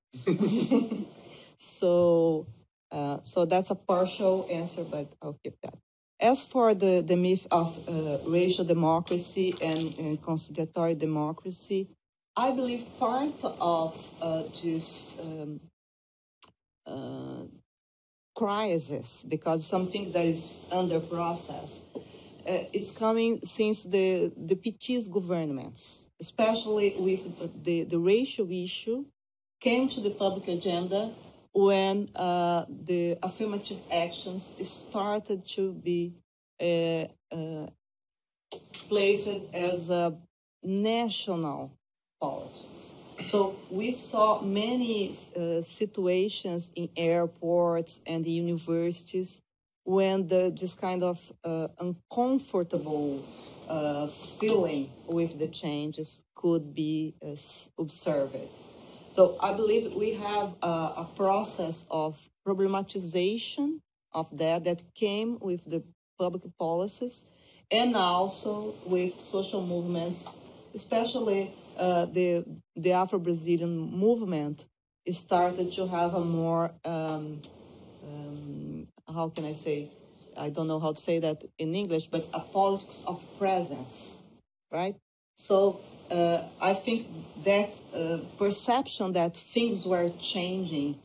so, uh, so that's a partial answer, but I'll keep that. As for the, the myth of uh, racial democracy and, and, conciliatory democracy, I believe part of uh, this um, uh, crisis, because something that is under process, uh, it's coming since the, the PT's governments, especially with the, the racial issue, came to the public agenda when uh, the affirmative actions started to be uh, uh, placed as a national politics. So we saw many uh, situations in airports and universities when the this kind of uh, uncomfortable uh, feeling with the changes could be uh, observed. So I believe we have a process of problematization of that that came with the public policies and also with social movements, especially uh, the the Afro-Brazilian movement started to have a more um, um, how can I say I don't know how to say that in English, but a politics of presence, right? So uh, I think that uh, perception that things were changing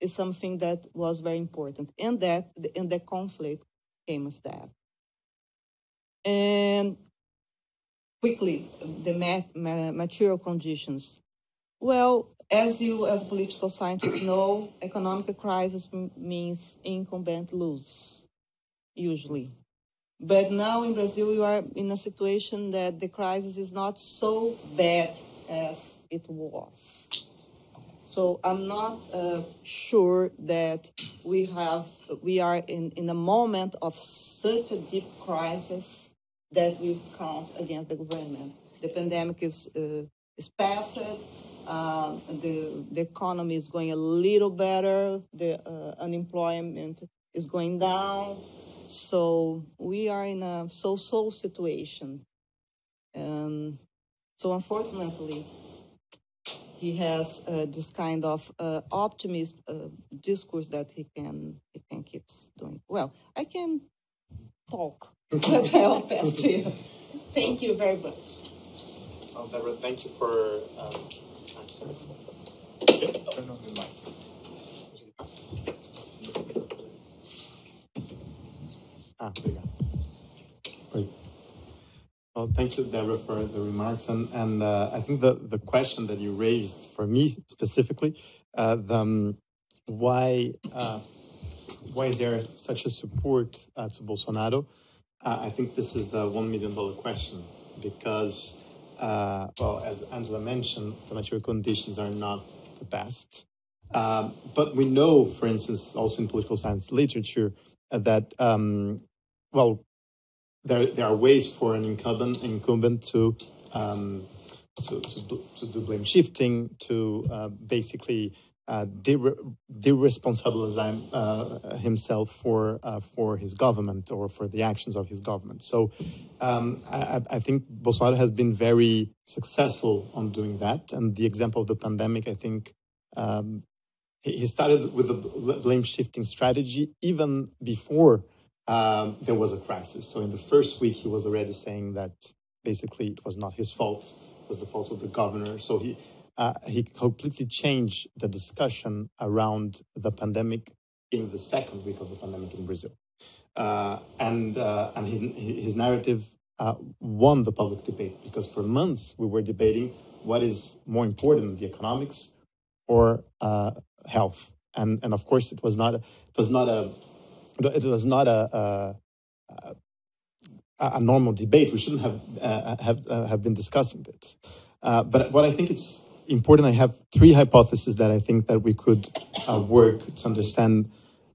is something that was very important, and that and the conflict came with that. And quickly, the material conditions. Well, as you, as political scientists know, economic crisis means incumbent lose, usually. But now in Brazil, we are in a situation that the crisis is not so bad as it was. So I'm not uh, sure that we have we are in, in a moment of such a deep crisis that we count against the government. The pandemic is uh, is past. Uh, the the economy is going a little better. The uh, unemployment is going down. So we are in a so-so situation. Um, so unfortunately, he has uh, this kind of uh, optimist uh, discourse that he can he can keep doing. Well, I can talk, but I'll pass to you. Thank you very much. Oh, Deborah, thank you for. Um, Turn on the mic. Ah. Well, thank you, Deborah, for the remarks. And, and uh, I think the, the question that you raised for me specifically, uh, the, um, why, uh, why is there such a support uh, to Bolsonaro? Uh, I think this is the $1 million question because, uh, well, as Angela mentioned, the material conditions are not the best. Um, but we know, for instance, also in political science literature, that um, well, there, there are ways for an incumbent incumbent to um, to, to, do, to do blame shifting, to uh, basically uh, deresponsabilize uh, himself for uh, for his government or for the actions of his government. So um, I, I, think Bolsonaro has been very successful on doing that. And the example of the pandemic, I think. Um, he started with the blame shifting strategy even before um, there was a crisis. So in the first week, he was already saying that basically it was not his fault, it was the fault of the governor. So he uh, he completely changed the discussion around the pandemic in the second week of the pandemic in Brazil, uh, and uh, and his, his narrative uh, won the public debate because for months we were debating what is more important, the economics or uh, health, and and of course it was not it was not a it was not a, a, a normal debate. We shouldn't have have have been discussing it. Uh, but what I think it's important, I have three hypotheses that I think that we could uh, work to understand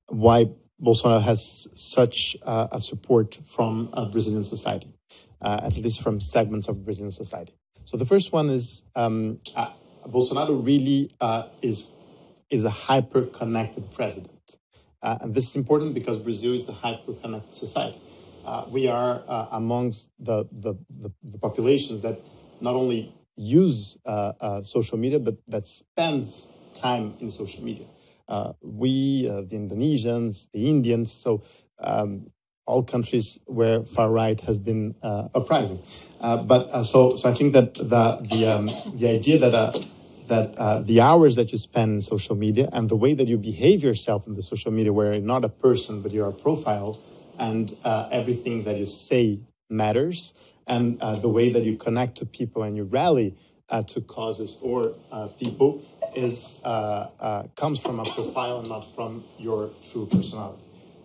why Bolsonaro has such uh, a support from uh, Brazilian society, at least from segments of Brazilian society. So the first one is um, Bolsonaro really is is a hyper connected president. Uh, and this is important because Brazil is a hyper-connected society. Uh, we are uh, amongst the, the, the, the, populations that not only use uh, uh, social media, but that spends time in social media. Uh, we, the Indonesians, the Indians, so um, all countries where far right has been uprising. but so, so I think that the the um, the idea that that uh, the hours that you spend in social media and the way that you behave yourself in the social media, where you're not a person but you're a profile, and uh, everything that you say matters, and uh, the way that you connect to people and you rally uh, to causes or uh, people is uh, comes from a profile and not from your true personality.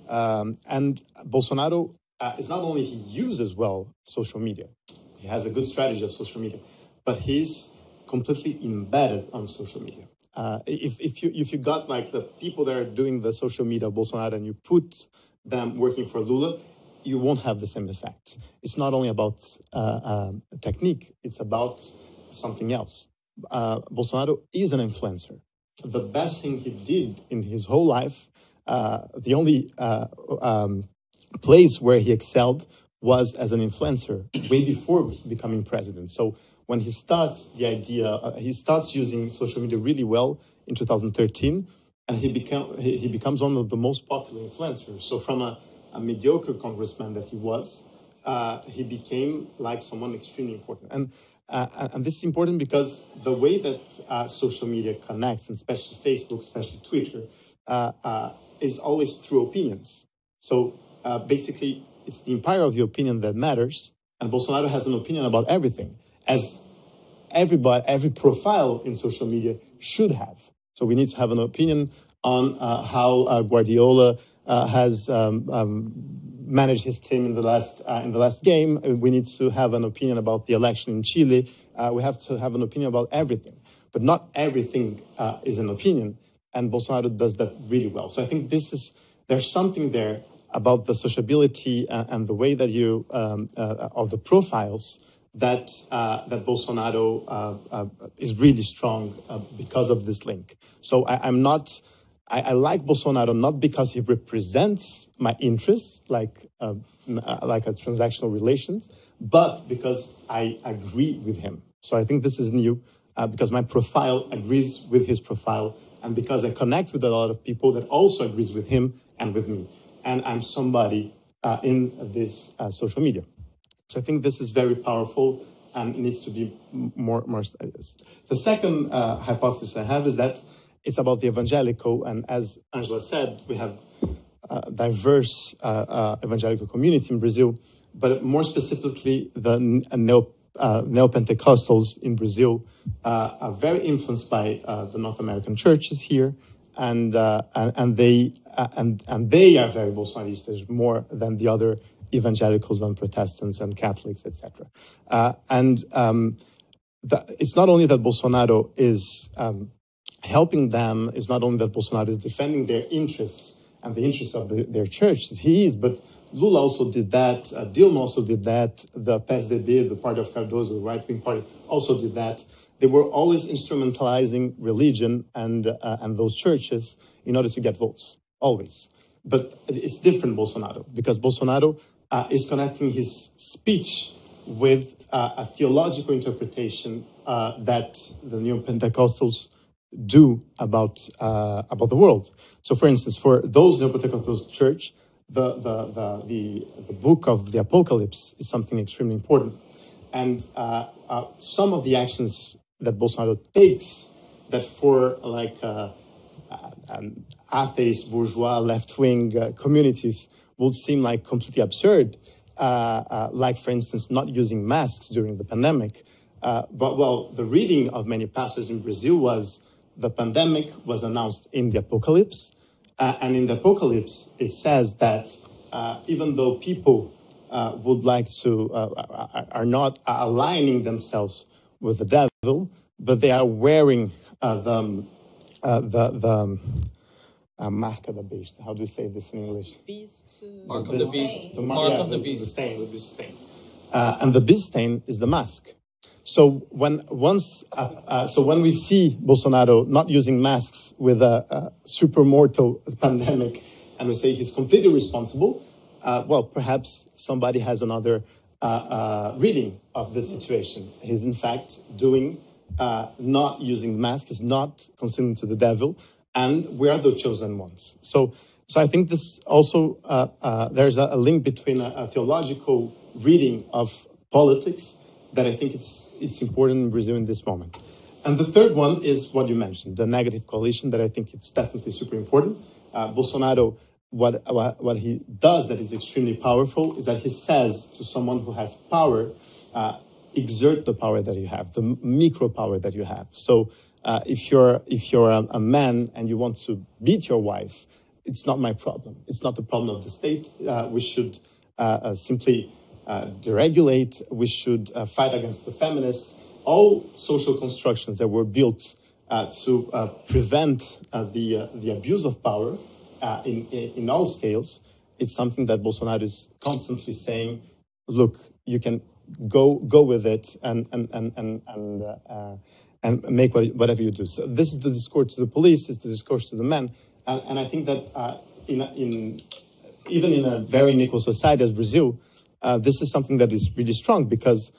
Um, and Bolsonaro is not only he uses well social media, he has a good strategy of social media, but he's completely embedded on social media. uh, if, if you if you got like the people that are doing the social media Bolsonaro and you put them working for Lula, you won't have the same effect. It's not only about uh, um, technique; it's about something else. Uh, Bolsonaro is an influencer. The best thing he did in his whole life, uh, the only uh, um, place where he excelled was as an influencer way before becoming president. So when he starts the idea, uh, he starts using social media really well in 2013, and he, become, he, he becomes one of the most popular influencers. So from a, a mediocre congressman that he was, uh, he became like someone extremely important. And, uh, and this is important because the way that uh, social media connects, and especially Facebook, especially Twitter, uh, uh, is always through opinions. So basically, it's the empire of the opinion that matters, and Bolsonaro has an opinion about everything as everybody, every profile in social media should have. So we need to have an opinion on uh, how uh, Guardiola uh, has um, um, managed his team in the last uh, in the last game. We need to have an opinion about the election in Chile. Uh, we have to have an opinion about everything, but not everything uh, is an opinion. And Bolsonaro does that really well. So I think this is there's something there about the sociability and the way that you um, of the profiles that uh, that Bolsonaro uh, uh, is really strong uh, because of this link. So I, am not. I, I, like Bolsonaro not because he represents my interests, like uh, uh, like a transactional relations, but because I agree with him. So I think this is new because my profile agrees with his profile, and because I connect with a lot of people that also agrees with him and with me, and I'm somebody in this social media. So I think this is very powerful and needs to be more more studied. The second uh, hypothesis I have is that it's about the evangelical, and as Angela said, we have a diverse uh, uh, evangelical community in Brazil, but more specifically, the neo uh, neo Pentecostals in Brazil uh, are very influenced by uh, the North American churches here, and and, and, they and and they are very Bolsonaristas more than the other evangelicals and Protestants and Catholics, etc. Uh, and um, the, it's not only that Bolsonaro is um, helping them, is not only that Bolsonaro is defending their interests and the interests of the, their church, he is, but Lula also did that, uh, Dilma also did that, the PSDB, the party of Cardoso, the right-wing party, also did that. They were always instrumentalizing religion and, uh, and those churches in order to get votes, always. But it's different, Bolsonaro, because Bolsonaro uh, is connecting his speech with uh, a theological interpretation uh, that the Neo Pentecostals do about uh, about the world. So, for instance, for those Neo Pentecostal church, the, the the, the the book of the Apocalypse is something extremely important, and uh, uh, some of the actions that Bolsonaro takes that for like um, atheist, bourgeois, left wing communities would seem like completely absurd, uh, uh, like, for instance, not using masks during the pandemic. Uh, but, well, the reading of many pastors in Brazil was the pandemic was announced in the apocalypse. Uh, and in the apocalypse, it says that uh, even though people uh, would like to, are not aligning themselves with the devil, but they are wearing the, the, the, a marca da besta. How do you say this in English? Beast. Mark of the beast. The mark yeah, of the, the beast. The stain, the beast stain. Uh, and the beast stain is the mask. So when once, uh, uh, so when we see Bolsonaro not using masks with a, a super mortal pandemic, and we say he's completely responsible, uh, well, perhaps somebody has another uh, uh, reading of the situation. He's in fact doing not using masks, is not consenting to the devil, and we are the chosen ones. So, so I think this also uh, uh, there's a, a, link between a, a, theological reading of politics that I think it's it's important in Brazil in this moment. And the third one is what you mentioned, the negative coalition. That I think it's definitely super important. Uh, Bolsonaro, what, what what he does that is extremely powerful is that he says to someone who has power, uh, exert the power that you have, the micro power that you have. So uh, if you're if you're a, a, man and you want to beat your wife, it's not my problem. It's not the problem of the state. Uh, we should uh, uh simply uh, deregulate. We should uh, fight against the feminists. All social constructions that were built uh, to uh, prevent uh, the, uh, the abuse of power in, in all scales, it's something that Bolsonaro is constantly saying, look, you can go, go with it and, and, and, and, and, and make whatever you do. So this is the discourse to the police, it's the discourse to the men. And, and I think that in, in, even in a very unequal society as Brazil, this is something that is really strong because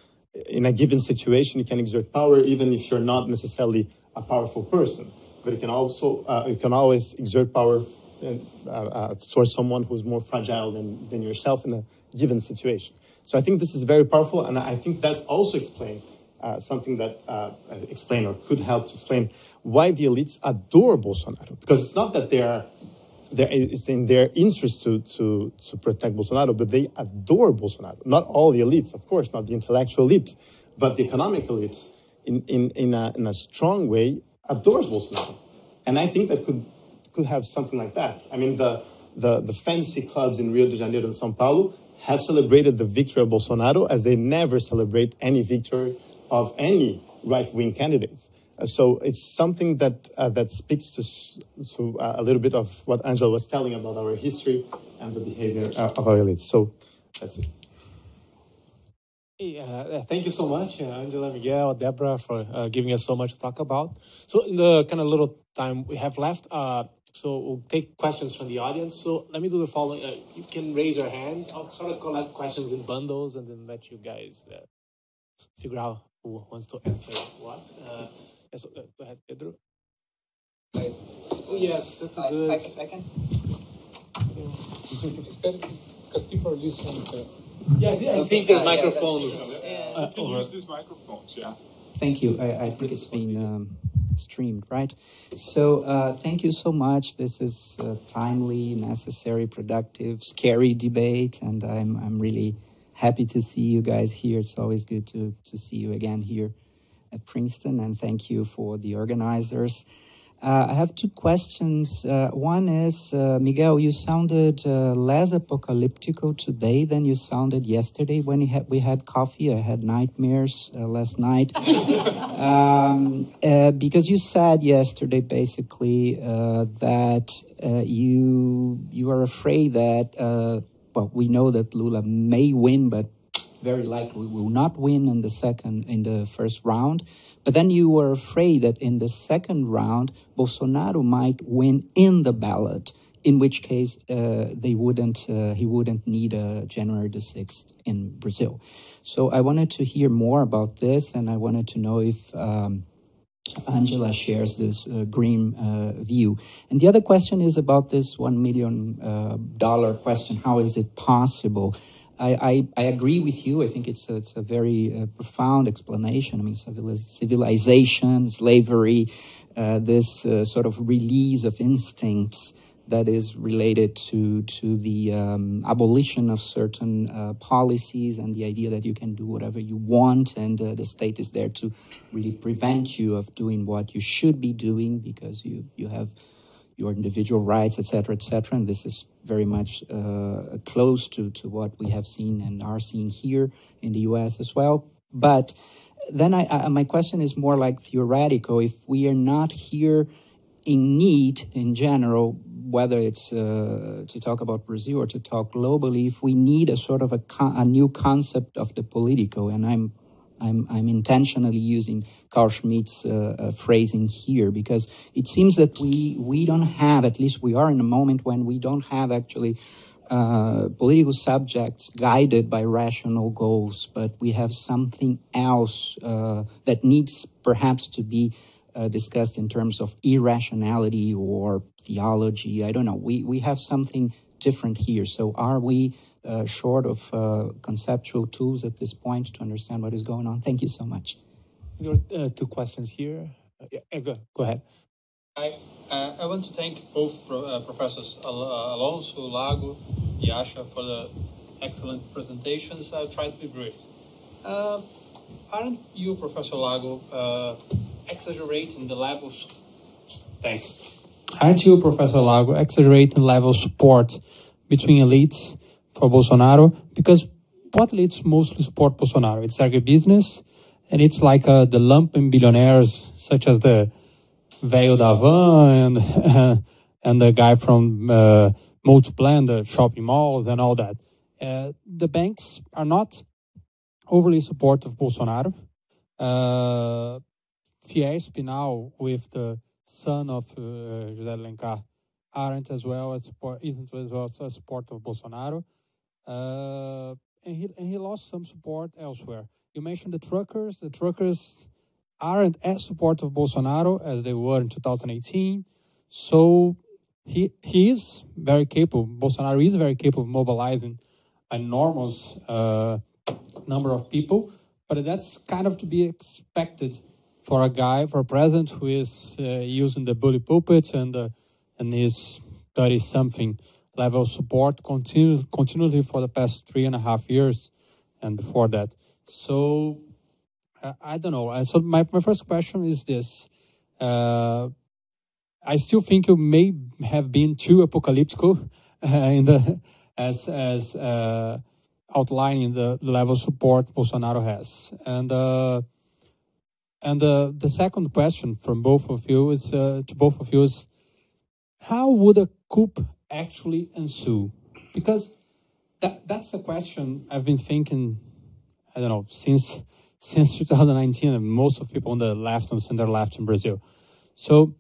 in a given situation, you can exert power even if you're not necessarily a powerful person. But you can also uh, you can always exert power uh, uh, towards someone who's more fragile than, than yourself in a given situation. So I think this is very powerful, and I think that also explains uh, something that uh, explain or could help to explain why the elites adore Bolsonaro. Because it's not that they are it's in their interest to, to, to protect Bolsonaro, but they adore Bolsonaro. Not all the elites, of course, not the intellectual elite, but the economic elite, in, in, in, a, in a strong way, adores Bolsonaro. And I think that could, could have something like that. I mean, the, the, the fancy clubs in Rio de Janeiro and Sao Paulo have celebrated the victory of Bolsonaro as they never celebrate any victory of any right wing candidates. Uh, so it's something that uh, that speaks to, to uh, a little bit of what Angela was telling about our history and the behavior uh, of our elites. So that's it. Hey, uh, thank you so much, Angela, Miguel, Deborah, for giving us so much to talk about. So in the kind of little time we have left, so we'll take questions from the audience. So let me do the following. you can raise your hand. I'll sort of collect questions in bundles and then let you guys figure out who wants to answer what. Yes, uh, go ahead, Pedro. Hi. Oh, yes, that's a I, good. I, I can. because people are listening to. Yeah, I think there's microphones. Yeah, uh, can use these microphones, yeah. Thank you. I, I think it's been um, streamed, right? So, uh, thank you so much. This is a timely, necessary, productive, scary debate, and I'm I'm really happy to see you guys here. It's always good to to see you again here at Princeton, and thank you for the organizers. Uh, I have two questions. Uh, one is, uh, Miguel, you sounded uh, less apocalyptical today than you sounded yesterday when we had, we had coffee. I had nightmares uh, last night. um, uh, because you said yesterday, basically, that you, you are afraid that, well, we know that Lula may win, but very likely will not win in the second in the first round. But then you were afraid that in the second round, Bolsonaro might win in the ballot, in which case uh, they wouldn't uh, he wouldn't need a January the sixth in Brazil. So I wanted to hear more about this, and I wanted to know if. Um, Angela shares this uh, uh, view. And the other question is about this $1 million uh, question. How is it possible I, I, I, agree with you. I think it's a, it's a very uh, profound explanation. I mean, civilization, slavery, uh, this uh, sort of release of instincts that is related to to the um, abolition of certain uh, policies and the idea that you can do whatever you want and uh, the state is there to really prevent you of doing what you should be doing because you you have your individual rights, etc., etc. And this is very much uh, close to, to what we have seen and are seeing here in the U.S. as well. But then I, I, my question is more like theoretical. If we are not here in need in general, whether it's uh, to talk about Brazil or to talk globally, if we need a sort of a, a new concept of the political, and I'm I'm, I'm intentionally using Carl Schmitt's uh, uh, phrasing here because it seems that we, we don't have, at least we are in a moment when we don't have actually uh, political subjects guided by rational goals, but we have something else uh, that needs perhaps to be uh, discussed in terms of irrationality or theology. I don't know. We, we have something different here. So are we uh, short of uh, conceptual tools at this point to understand what is going on. Thank you so much. There are uh, two questions here. Uh, yeah, go, go ahead. I, uh, I want to thank both pro, uh, Professors Al Alonso, Lago, Yashar for the excellent presentations. I'll try to be brief. aren't you, Professor Lago, exaggerating the levels? Thanks. Aren't you, Professor Lago, exaggerating the level of support between elites for Bolsonaro because what leads mostly support Bolsonaro? It's agribusiness and it's like uh, the lumpen billionaires such as the velho da Havan and and the guy from uh, Multiplan, the shopping malls and all that. Uh, the banks are not overly supportive of Bolsonaro. Uh, Fiesp now with the son of uh, José Alencar aren't as well as support, isn't as well as support of Bolsonaro. Uh, and he and he lost some support elsewhere. You mentioned the truckers. The truckers aren't as supportive of Bolsonaro as they were in 2018. So he he is very capable. Bolsonaro is very capable of mobilizing enormous uh, number of people, but that's kind of to be expected for a guy, for a president who is uh, using the bully pulpit and uh, and his 30 something level support continue, continually for the past three and a half years and before that. So uh, I don't know. Uh, so my, my first question is this. Uh, I still think you may have been too apocalyptic in the as as uh, outlining the, the level of support Bolsonaro has. And uh, and uh, the second question from both of you is uh, to both of you is how would a coup actually ensue? Because that that's the question I've been thinking. I don't know since since 2019, and most of people on the left and center left in Brazil. So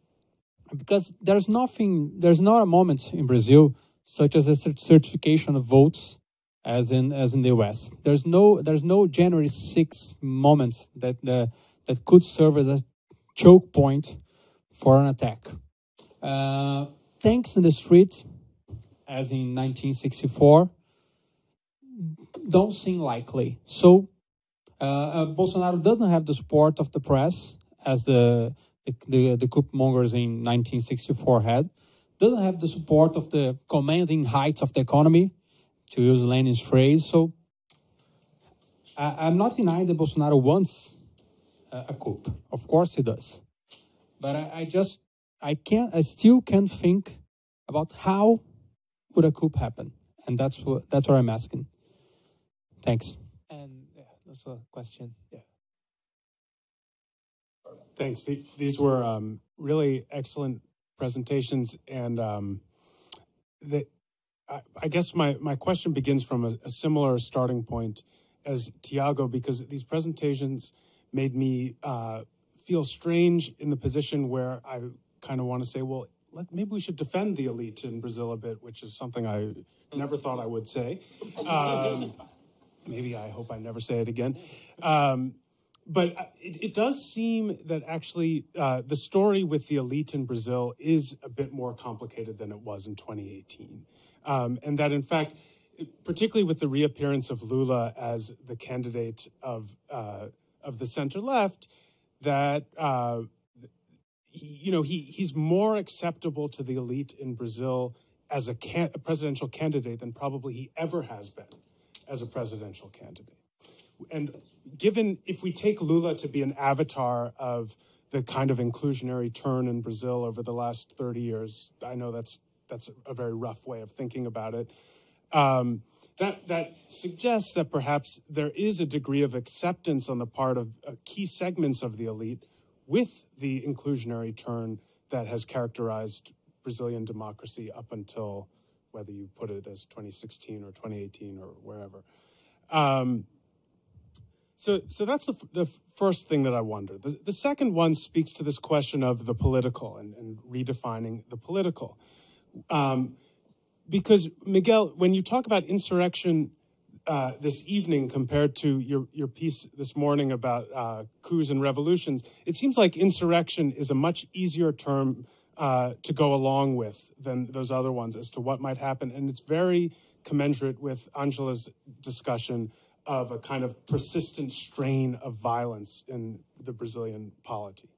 because there's nothing, there's not a moment in Brazil such as a certification of votes as in as in the US. There's no there's no January 6 moment that that could serve as a choke point for an attack. Uh, tanks in the street, as in 1964, don't seem likely. So uh, uh, Bolsonaro doesn't have the support of the press as the the, the, the coup mongers in 1964 had. Doesn't have the support of the commanding heights of the economy, to use Lenin's phrase. So I, am not denying that Bolsonaro wants a, a coup. Of course he does. But I, I just, I can't, I still can't think about how would a coup happen. And that's what, that's what I'm asking. Thanks. And yeah, that's a question. Yeah. Thanks. These were um, really excellent presentations, and um, the, I, I, guess my, my question begins from a, a, similar starting point as Tiago, because these presentations made me uh, feel strange in the position where I kind of want to say, well, let, maybe we should defend the elite in Brazil a bit, which is something I never thought I would say. Um, maybe I hope I never say it again. Um, but uh, it, it, does seem that actually uh, the story with the elite in Brazil is a bit more complicated than it was in 2018. Um, and that, in fact, particularly with the reappearance of Lula as the candidate of, uh, of the center left, that uh, you know he, he's more acceptable to the elite in Brazil as a, can- a presidential candidate than probably he ever has been as a presidential candidate. And given if we take Lula to be an avatar of the kind of inclusionary turn in Brazil over the last 30 years, I know that's that's a very rough way of thinking about it. Um, that that suggests that perhaps there is a degree of acceptance on the part of uh, key segments of the elite with the inclusionary turn that has characterized Brazilian democracy up until whether you put it as 2016 or 2018 or wherever. Um, so, so that's the, the first thing that I wonder. The, the second one speaks to this question of the political and, and redefining the political. Um, because, Miguel, when you talk about insurrection uh, this evening compared to your, your piece this morning about uh, coups and revolutions, it seems like insurrection is a much easier term uh, to go along with than those other ones as to what might happen. And it's very commensurate with Angela's discussion of a kind of persistent strain of violence in the Brazilian polity.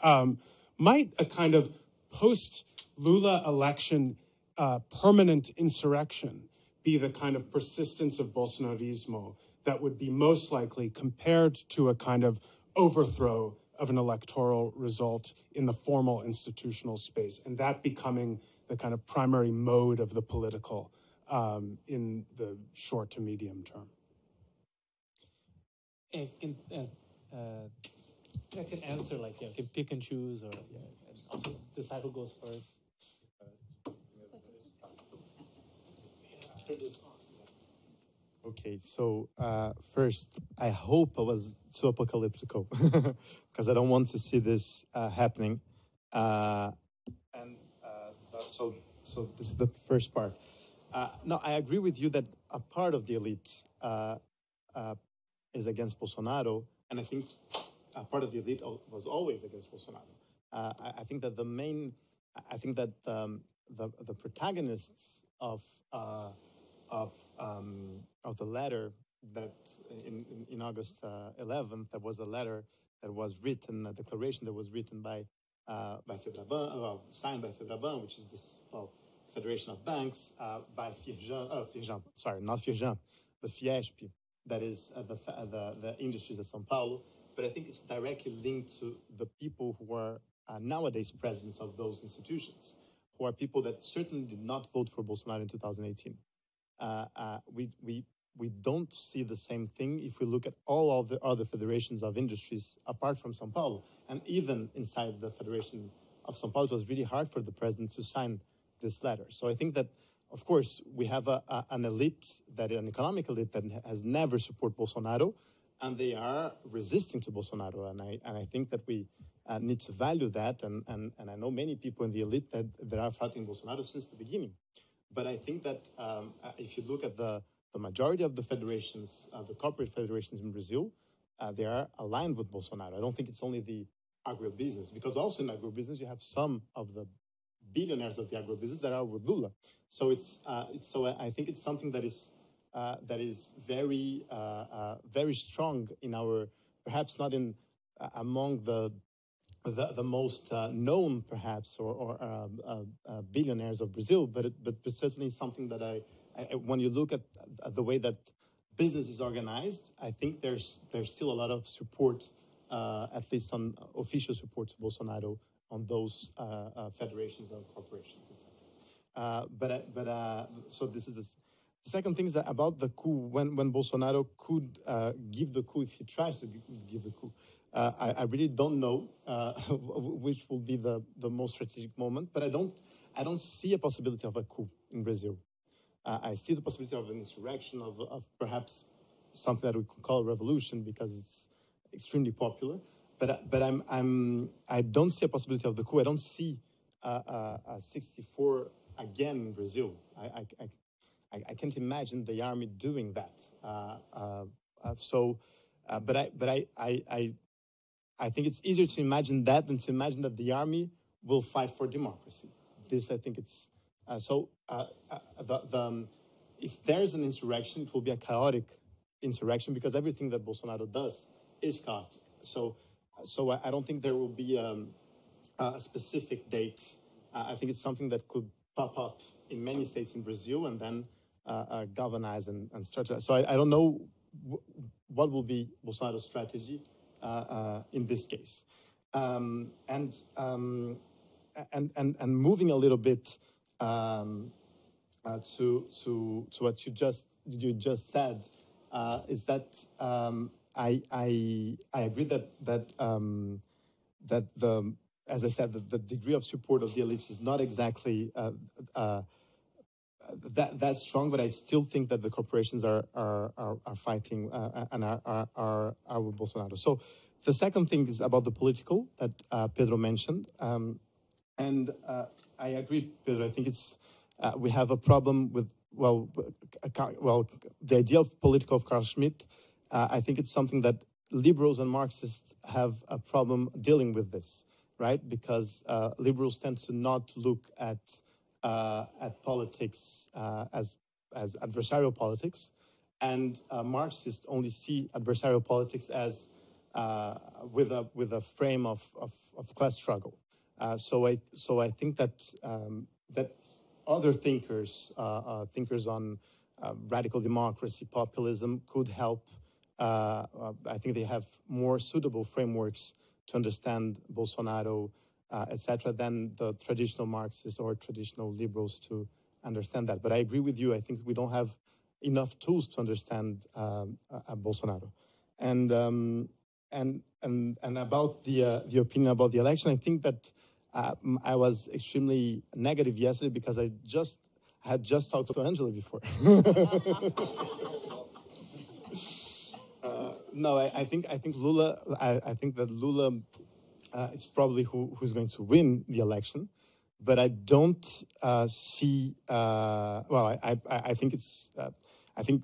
Um, might a kind of post Lula election uh, permanent insurrection be the kind of persistence of Bolsonarismo that would be most likely compared to a kind of overthrow of an electoral result in the formal institutional space, and that becoming the kind of primary mode of the political um, in the short to medium term? if can, uh, uh, I can answer like yeah, can pick and choose or yeah, also decide who goes first. Okay, so uh, first, I hope I was too apocalyptical because I don't want to see this uh, happening. Uh, and uh, so, so this is the first part. Uh, no, I agree with you that a part of the elite uh, is against Bolsonaro, and I think a part of the elite was always against Bolsonaro. I, I, think that the main, I think that um, the the protagonists of of um, of the letter that in, in, August uh, 11th, there was a letter that was written, a declaration that was written by uh, by Febraban, uh, well, signed by Febraban, which is this well, Federation of Banks, uh, by Firjan, uh, Firjan, sorry, not Firjan, but Fiesp, that is uh, the, the, the industries of São Paulo. But I think it's directly linked to the people who are uh, nowadays presidents of those institutions, who are people that certainly did not vote for Bolsonaro in 2018. Uh, uh, we, we, we don't see the same thing if we look at all of the other federations of industries apart from Sao Paulo. And even inside the Federation of Sao Paulo, it was really hard for the president to sign this letter. So I think that, of course, we have a, a, an elite, that an economic elite that has never supported Bolsonaro, and they are resisting to Bolsonaro. And I, and I think that we uh, need to value that. And, and, and I know many people in the elite that, that are fighting Bolsonaro since the beginning. But I think that um, uh, if you look at the, the majority of the federations, uh, the corporate federations in Brazil, uh, they are aligned with Bolsonaro. I don't think it's only the agribusiness, because also in agribusiness, you have some of the billionaires of the agribusiness that are with Lula. So it's, uh, it's so I think it's something that is uh, that is very uh, very strong in our perhaps not in among the the, the most uh, known, perhaps, or, or uh, uh, uh, billionaires of Brazil, but, it, but, certainly something that I, I, when you look at the way that business is organized, I think there's there's still a lot of support, uh, at least on official support to Bolsonaro on those uh, federations and corporations, etc. but but so this is. The second thing is about the coup, when when Bolsonaro could give the coup if he tries to give the coup. Uh, I, I, really don't know uh, which will be the, the most strategic moment, but I don't, I don't see a possibility of a coup in Brazil. Uh, I see the possibility of an insurrection, of, of perhaps something that we could call a revolution because it's extremely popular. But, but I'm, I'm, I don't see a possibility of the coup. I don't see a, a 64 again in Brazil. I, I, I, I, can't imagine the army doing that. Uh, uh, uh, so, but I, but I, I think it's easier to imagine that than to imagine that the army will fight for democracy. This, I think it's uh, so. Uh, uh, the, the, um, if there's an insurrection, it will be a chaotic insurrection because everything that Bolsonaro does is chaotic. So, so I, I don't think there will be um, a specific date. Uh, I think it's something that could pop up in many states in Brazil and then uh, uh, galvanize and, and start. So I, I don't know what will be Bolsonaro's strategy. Uh, uh, in this case. Um, and, um, and, and, and moving a little bit um, uh, to, to, to what you just, you just said, is that um, I, I, I agree that, that, um, that the, as I said, the, the, degree of support of the elites is not exactly uh, uh, that that strong, but I still think that the corporations are are are, are fighting uh, and are, are are with Bolsonaro. So the second thing is about the political that uh, Pedro mentioned, um, and uh, I agree, Pedro. I think it's uh, we have a problem with well, well, the idea of political of Carl Schmitt. Uh, I think it's something that liberals and Marxists have a problem dealing with this, right? Because uh, liberals tend to not look at uh, at politics uh, as as adversarial politics, and uh, Marxists only see adversarial politics as uh, with a with a frame of of, of class struggle. Uh, so I so I think that um, that other thinkers uh, thinkers on radical democracy, populism could help. I think they have more suitable frameworks to understand Bolsonaro uh, etc., than the traditional Marxists or traditional liberals to understand that. But I agree with you. I think we don't have enough tools to understand um, uh, Bolsonaro. And um, and and and about the uh, the opinion about the election, I think that uh, I was extremely negative yesterday because I just I had just talked to Angela before. uh, no, I, I, think I think Lula. I, I think that Lula uh, is probably who, who's going to win the election, but I don't uh, see. Uh, well, I, I, I think it's. Uh, I think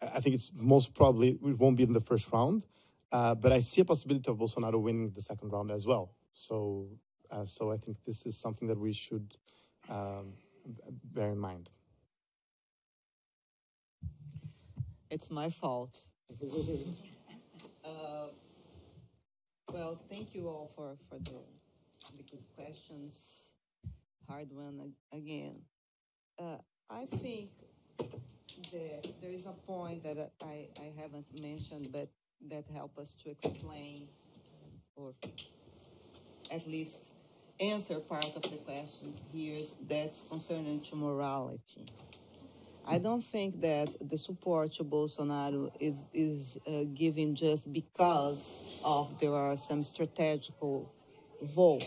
I think it's most probably it won't be in the first round, uh, but I see a possibility of Bolsonaro winning the second round as well. So, uh, so I think this is something that we should um, bear in mind. It's my fault. well, thank you all for, for the, the good questions. Hard one again. Uh, I think the, there is a point that I, I haven't mentioned, but that help us to explain or at least answer part of the question here that's concerning to morality. I don't think that the support to Bolsonaro is is uh, given just because of there are some strategical vote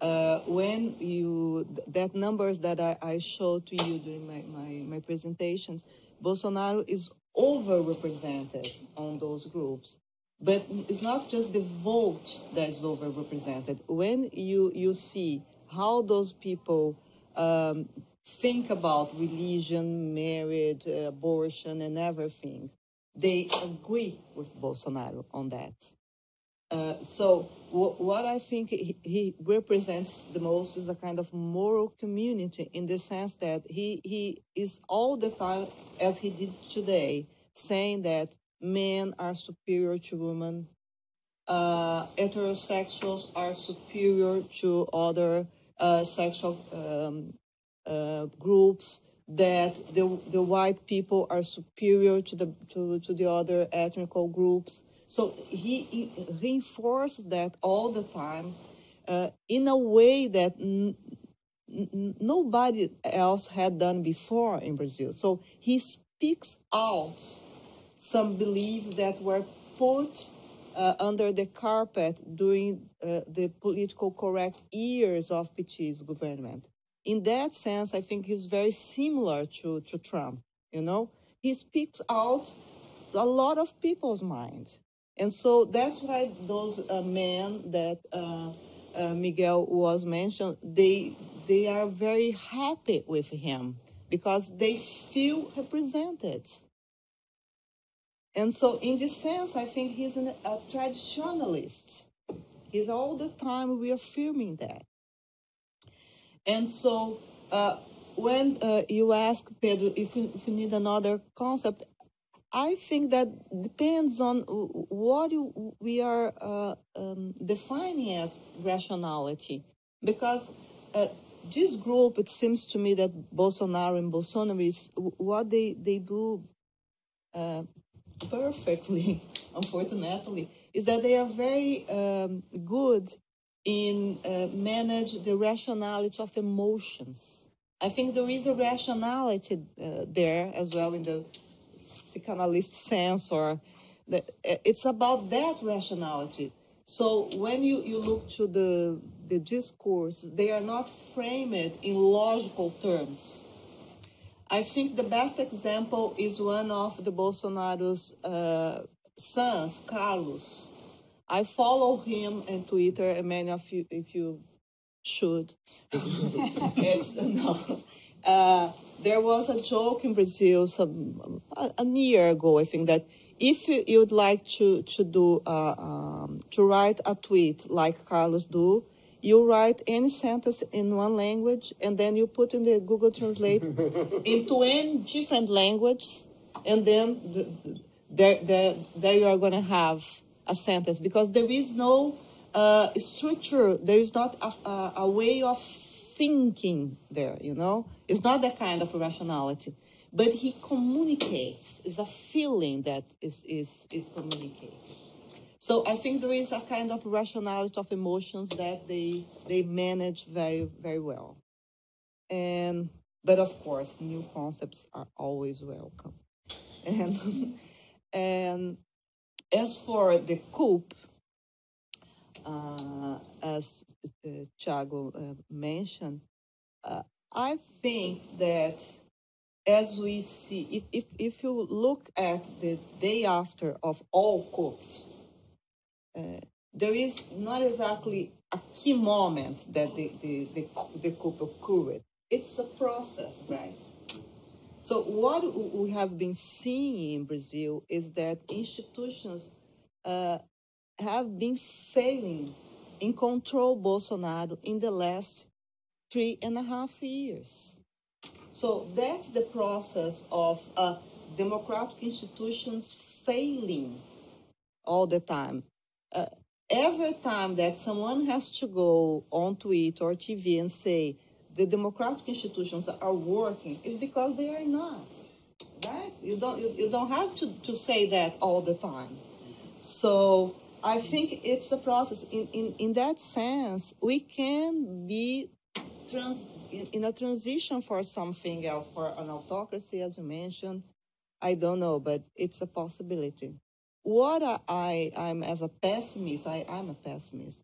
uh, when you that numbers that I, I, showed to you during my, my, my presentations, Bolsonaro is overrepresented on those groups. But it's not just the vote that is overrepresented. When you, you see how those people um, think about religion, marriage, uh, abortion, and everything, they agree with Bolsonaro on that. Uh, so what I think he, he, represents the most is a kind of moral community in the sense that he, he is all the time, as he did today, saying that men are superior to women, uh, heterosexuals are superior to other uh, sexual um, uh, groups, that the, the white people are superior to the, to, to the other ethnical groups so he, he reinforces that all the time uh, in a way that nobody else had done before in Brazil. So he speaks out some beliefs that were put uh, under the carpet during uh, the political correct years of PT's government. In that sense, I think he's very similar to, to Trump. You know, he speaks out a lot of people's minds. And so that's why those uh, men that uh, uh, Miguel was mentioned, they they are very happy with him because they feel represented. And so, in this sense, I think he's an, a traditionalist. He's all the time reaffirming that. And so, uh, when uh, you ask Pedro if we, if we need another concept, I think that depends on what we are uh, um, defining as rationality, because uh, this group, it seems to me that Bolsonaro and Bolsonaris, what they they do uh, perfectly, unfortunately, is that they are very um, good in uh, manage the rationality of emotions. I think there is a rationality uh, there as well in the psychoanalyst sense or the, it's about that rationality. So when you, you look to the, the discourse, they are not framed in logical terms. I think the best example is one of the Bolsonaro's uh, sons, Carlos. I follow him on Twitter, and many of you, if you should, it's no. Uh, there was a joke in Brazil some a, a, year ago, I think, that if you, would like to to do uh, um, to write a tweet like Carlos do, you write any sentence in one language and then you put in the Google Translate into any different languages, and then the, the, there, there, there you are going to have a sentence because there is no uh, structure. There is not a, a, a way of thinking there, you know? It's not that kind of rationality. But he communicates. It's a feeling that is, is, is communicated. So I think there is a kind of rationality of emotions that they, they manage very, very well. And, but of course, new concepts are always welcome. And, and as for the coup, uh, as uh, Thiago uh, mentioned, uh, I think that as we see, if, if, if you look at the day after of all coups, uh, there is not exactly a key moment that the, the, the, the coup occurred. It's a process, right? So what we have been seeing in Brazil is that institutions uh, have been failing in control Bolsonaro in the last three and a half years. So that's the process of uh, democratic institutions failing all the time. Uh, every time that someone has to go on Twitter or TV and say the democratic institutions are working, is because they are not. Right? You don't you, you don't have to, to say that all the time. So I think it's a process. In, in, in that sense, we can be trans, in, in a transition for something else, for an autocracy, as you mentioned. I don't know, but it's a possibility. What I, I'm as a pessimist, I, I'm a pessimist.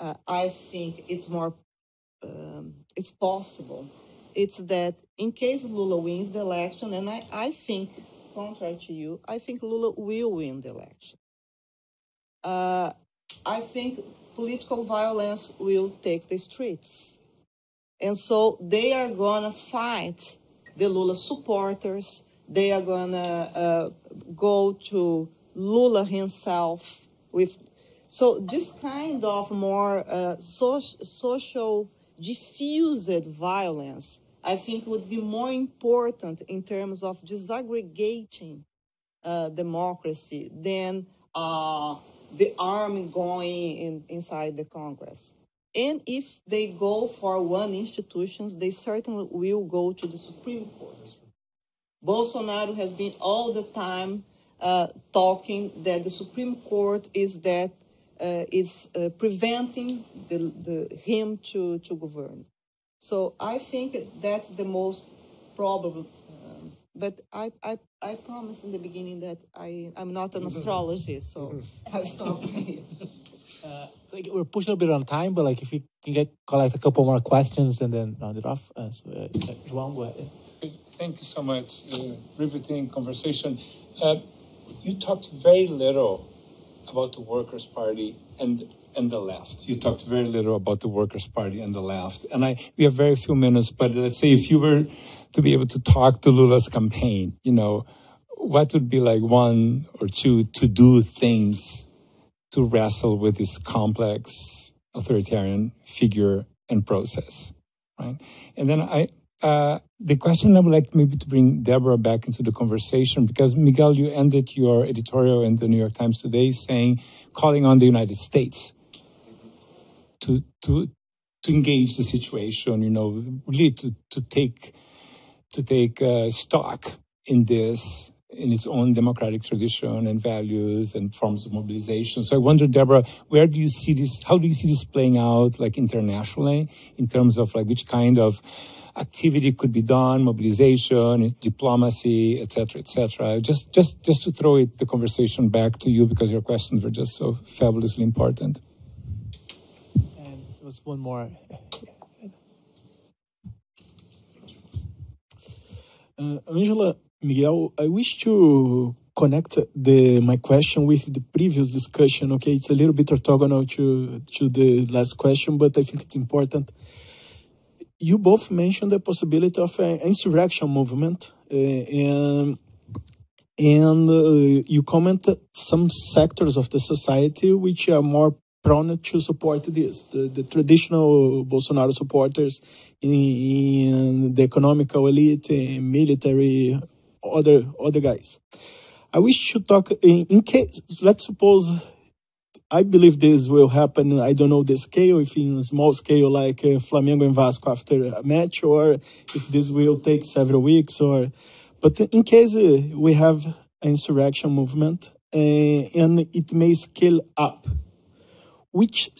Uh, I think it's more, um, it's possible. It's that in case Lula wins the election, and I, I think, contrary to you, I think Lula will win the election. Uh, I think political violence will take the streets. And so they are going to fight the Lula supporters. They are going to uh, go to Lula himself with. So this kind of more uh, so, social diffused violence, I think, would be more important in terms of disaggregating uh, democracy than uh, the army going in, inside the Congress. And if they go for one institution, they certainly will go to the Supreme Court. Bolsonaro has been all the time uh, talking that the Supreme Court is that is uh, preventing the, the, him to, to govern. So I think that's the most probable. Um, but I, I, I promised in the beginning that I, I'm not an astrologist, so I'll stop here. Uh, like we're pushing a bit on time, but like if we can get collect a couple more questions and then round it off. Uh, so, uh, João, go ahead. Thank you so much. Uh, riveting conversation. Uh, you talked very little about the Workers' Party and and the left. You talked very little about the Workers' Party and the left. And I we have very few minutes, but let's say if you were to be able to talk to Lula's campaign, you know, what would be like one or two to do things to wrestle with this complex authoritarian figure and process, right? And then I, uh, the question I would like maybe to bring Deborah back into the conversation because Miguel, you ended your editorial in the New York Times today saying, calling on the United States to to to engage the situation, you know, really to to take to take uh, stock in this in its own democratic tradition and values and forms of mobilization. So I wonder, Deborah, where do you see this? How do you see this playing out, like internationally, in terms of like which kind of activity could be done, mobilization, diplomacy, etc., etc. Just, just, just to throw it the conversation back to you because your questions were just so fabulously important. And there was one more. Uh, Angela, Miguel, I wish to connect the my question with the previous discussion. Okay, it's a little bit orthogonal to to the last question, but I think it's important. You both mentioned the possibility of an insurrection movement, uh, and and uh, you commented some sectors of the society which are more prone to support this. The, the traditional Bolsonaro supporters in, in the economical elite, military other other guys. I wish to talk in, in case. Let's suppose I believe this will happen. I don't know the scale, if in small scale like uh, Flamengo and Vasco after a match, or if this will take several weeks. Or, but in case uh, we have an insurrection movement uh, and it may scale up, which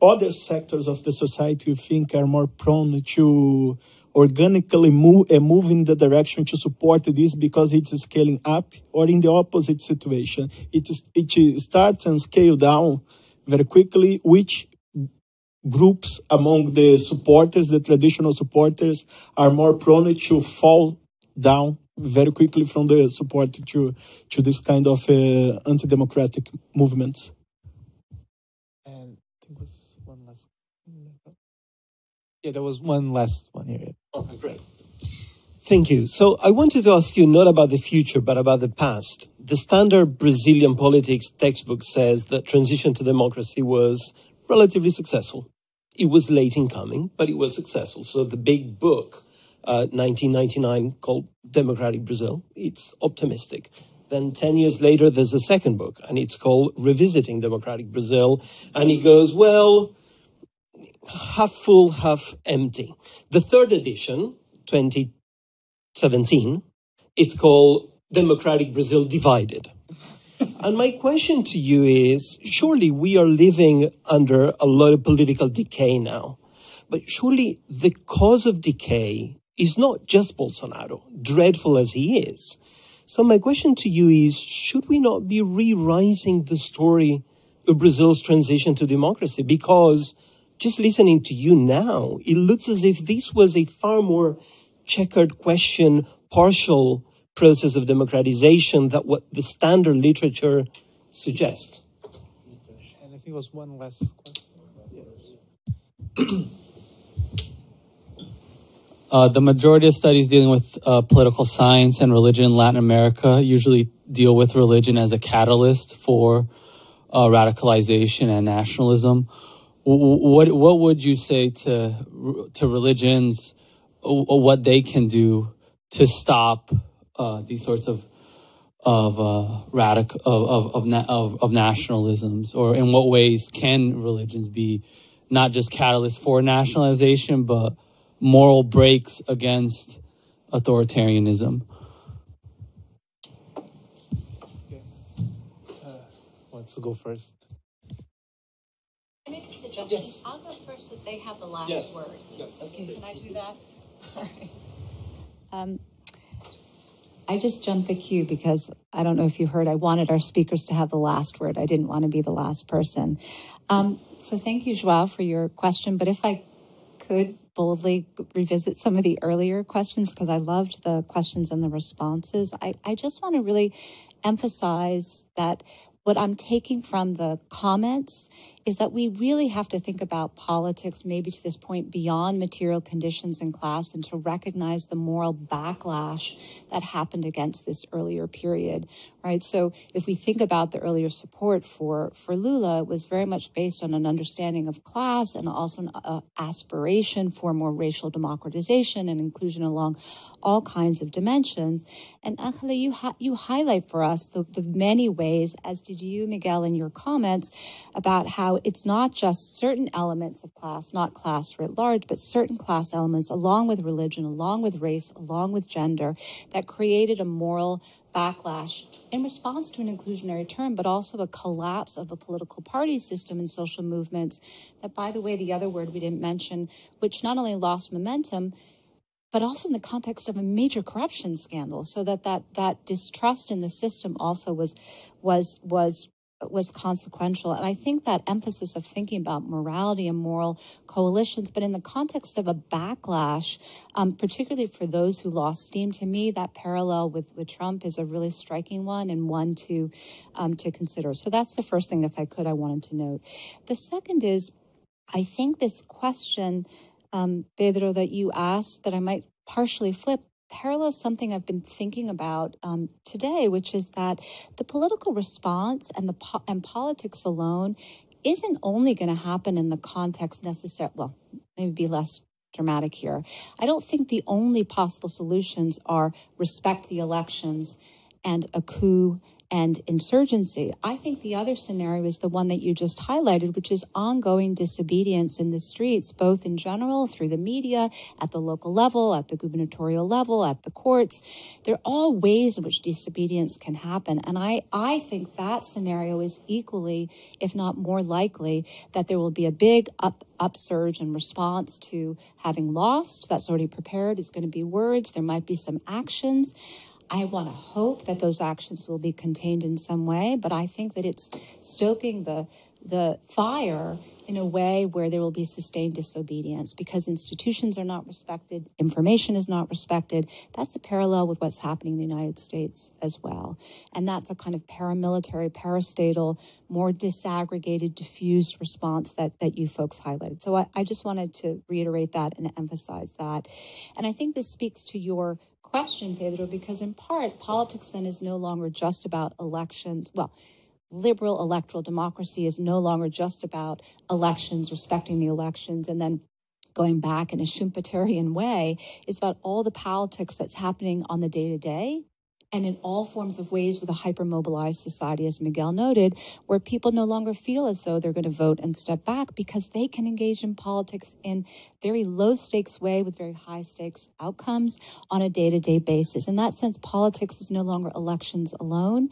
other sectors of the society you think are more prone to organically move, uh, move in the direction to support this because it's scaling up, or in the opposite situation, it, is, it starts and scale down very quickly which groups among the supporters, the traditional supporters, are more prone to fall down very quickly from the support to to this kind of uh, anti-democratic movements. And I think was one last. Yeah, there was one last one here. Okay, great. Thank you. So I wanted to ask you not about the future, but about the past. The standard Brazilian politics textbook says that transition to democracy was relatively successful. It was late in coming, but it was successful. So the big book, uh, 1999, called Democratic Brazil, it's optimistic. Then 10 years later, there's a second book, and it's called Revisiting Democratic Brazil. And he goes, well, half full, half empty. The third edition, 2017, it's called Democratic Brazil Divided. And my question to you is surely we are living under a lot of political decay now, but surely the cause of decay is not just Bolsonaro, dreadful as he is. So my question to you is should we not be rewriting the story of Brazil's transition to democracy? Because just listening to you now, it looks as if this was a far more checkered question, partial process of democratization that what the standard literature suggests. And I think it was one last question. Uh, the majority of studies dealing with uh, political science and religion in Latin America usually deal with religion as a catalyst for uh, radicalization and nationalism. What what would you say to to religions? What they can do to stop uh, these sorts of of uh, radical of of, of, of nationalisms, or in what ways can religions be not just catalysts for nationalization, but moral breaks against authoritarianism? Yes. Uh, wants to go first? Can I make a suggestion? Yes. I'll go first so they have the last yes. word. Yes. Okay, can I do that? All right. Um, I just jumped the queue because I don't know if you heard, I wanted our speakers to have the last word. I didn't want to be the last person. Um, so thank you, Joao, for your question. But if I could boldly revisit some of the earlier questions, because I loved the questions and the responses, I, I just want to really emphasize that what I'm taking from the comments is that we really have to think about politics, maybe to this point, beyond material conditions and class, and to recognize the moral backlash that happened against this earlier period, right? So if we think about the earlier support for, for Lula, it was very much based on an understanding of class and also an uh, aspiration for more racial democratization and inclusion along all kinds of dimensions. And Angela, you, ha- you highlight for us the, the many ways, as did you, Miguel, in your comments, about how how it's not just certain elements of class, not class writ large, but certain class elements along with religion, along with race, along with gender that created a moral backlash in response to an inclusionary term, but also a collapse of a political party system and social movements that, by the way, the other word we didn't mention, which not only lost momentum, but also in the context of a major corruption scandal so that that that distrust in the system also was was was was consequential. And I think that emphasis of thinking about morality and moral coalitions, but in the context of a backlash, um, particularly for those who lost steam, to me, that parallel with, with Trump is a really striking one and one to um, to consider. So that's the first thing, if I could, I wanted to note. The second is, I think this question, um, Pedro, that you asked, that I might partially flip parallels something I've been thinking about um, today, which is that the political response and the po- and politics alone isn't only going to happen in the context necessary. Well, maybe be less dramatic here. I don't think the only possible solutions are respect the elections and a coup and insurgency. I think the other scenario is the one that you just highlighted, which is ongoing disobedience in the streets, both in general, through the media, at the local level, at the gubernatorial level, at the courts. There are all ways in which disobedience can happen. And I, I think that scenario is equally, if not more likely, that there will be a big up, upsurge in response to having lost. That's already prepared. It's going to be words. There might be some actions. I want to hope that those actions will be contained in some way, but I think that it's stoking the the fire in a way where there will be sustained disobedience because institutions are not respected, information is not respected. That's a parallel with what's happening in the United States as well. And that's a kind of paramilitary, parastatal, more disaggregated, diffused response that, that you folks highlighted. So I, I just wanted to reiterate that and emphasize that. And I think this speaks to your question, Pedro, because in part, politics then is no longer just about elections. Well, liberal electoral democracy is no longer just about elections, respecting the elections, and then going back in a Schumpeterian way. It's about all the politics that's happening on the day to day and in all forms of ways with a hypermobilized society, as Miguel noted, where people no longer feel as though they're going to vote and step back because they can engage in politics in very low stakes way with very high stakes outcomes on a day to day basis. In that sense, politics is no longer elections alone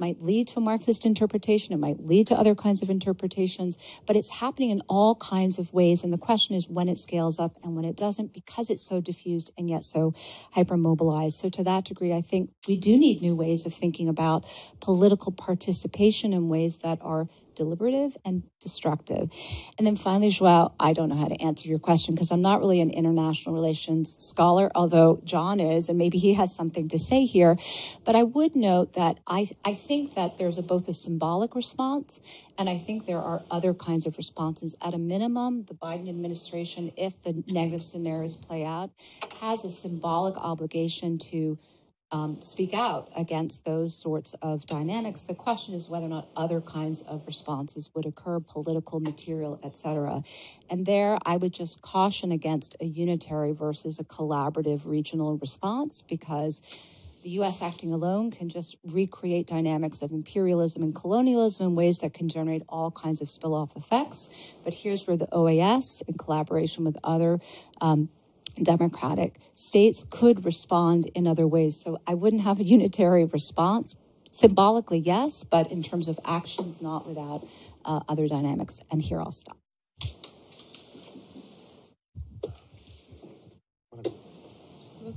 might lead to a Marxist interpretation, it might lead to other kinds of interpretations, but it's happening in all kinds of ways. And the question is when it scales up and when it doesn't, because it's so diffused and yet so hypermobilized. So, to that degree, I think we do need new ways of thinking about political participation in ways that are deliberative and destructive. And then finally, Joao, I don't know how to answer your question because I'm not really an international relations scholar, although John is, and maybe he has something to say here. But I would note that I, I think that there's a, both a symbolic response and I think there are other kinds of responses. At a minimum, the Biden administration, if the negative scenarios play out, has a symbolic obligation to um, speak out against those sorts of dynamics. The question is whether or not other kinds of responses would occur, political, material, etc. And there, I would just caution against a unitary versus a collaborative regional response because the U.S. acting alone can just recreate dynamics of imperialism and colonialism in ways that can generate all kinds of spill off effects. But here's where the OAS, in collaboration with other um, democratic states could respond in other ways. So I wouldn't have a unitary response. Symbolically, yes, but in terms of actions, not without uh, other dynamics. And here I'll stop.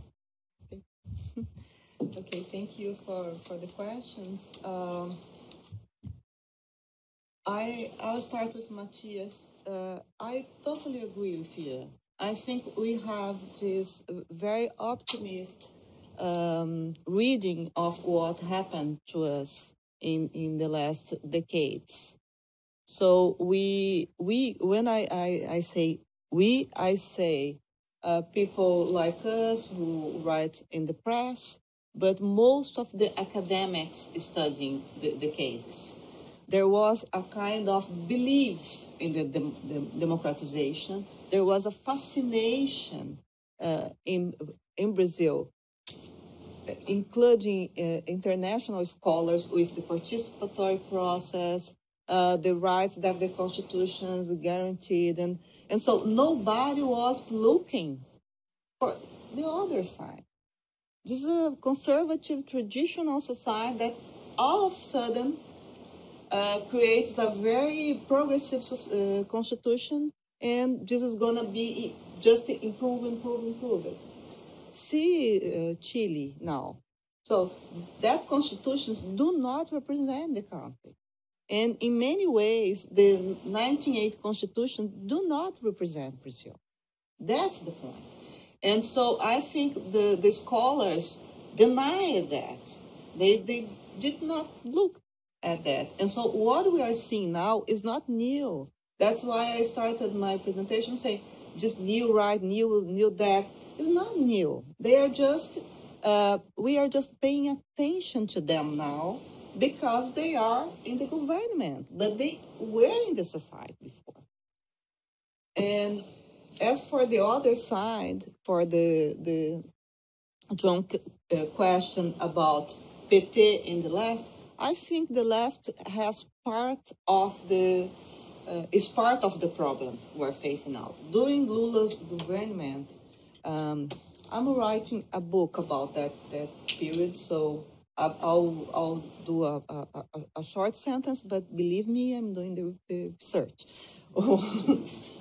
Okay, thank you for, for the questions. Um, I I'll start with Matthias. Uh, I totally agree with you. I think we have this very optimist um, reading of what happened to us in, in the last decades. So we we when I, I, I say we I say uh, people like us who write in the press, but most of the academics studying the, the cases. There was a kind of belief in the, the, the democratization there was a fascination uh, in, in Brazil, including uh, international scholars with the participatory process, uh, the rights that the constitutions guaranteed. And, and so nobody was looking for the other side. This is a conservative, traditional society that all of a sudden uh, creates a very progressive uh, constitution and this is to be just improve, improve, improve it. See uh, Chile now. So that constitutions do not represent the country. And in many ways, the 1980 constitution do not represent Brazil. That's the point. And so I think the, the scholars deny that. They, they did not look at that. And so what we are seeing now is not new. That's why I started my presentation saying just new right, new new that is not new. They are just uh, we are just paying attention to them now because they are in the government, but they were in the society before. And as for the other side, for the the John uh, question about PT in the left, I think the left has part of the uh, is part of the problem we're facing now. During Lula's government, um, I'm writing a book about that, that period, so I'll, I'll do a, a, a short sentence, but believe me, I'm doing the, the research.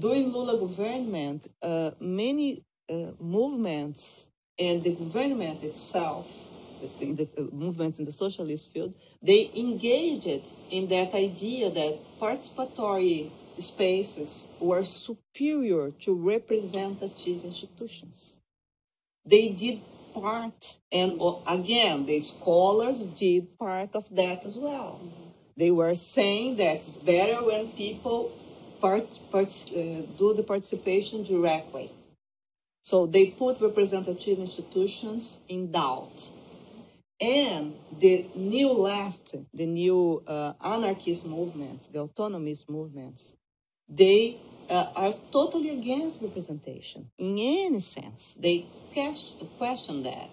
During Lula government, uh, many uh, movements and the government itself in the movements in the socialist field, they engaged in that idea that participatory spaces were superior to representative institutions. They did part, and uh, again, the scholars did part of that as well. They were saying that it's better when people part, part, uh, do the participation directly. So they put representative institutions in doubt. And the new left, the new uh, anarchist movements, the autonomist movements, they uh, are totally against representation in any sense. They question, that.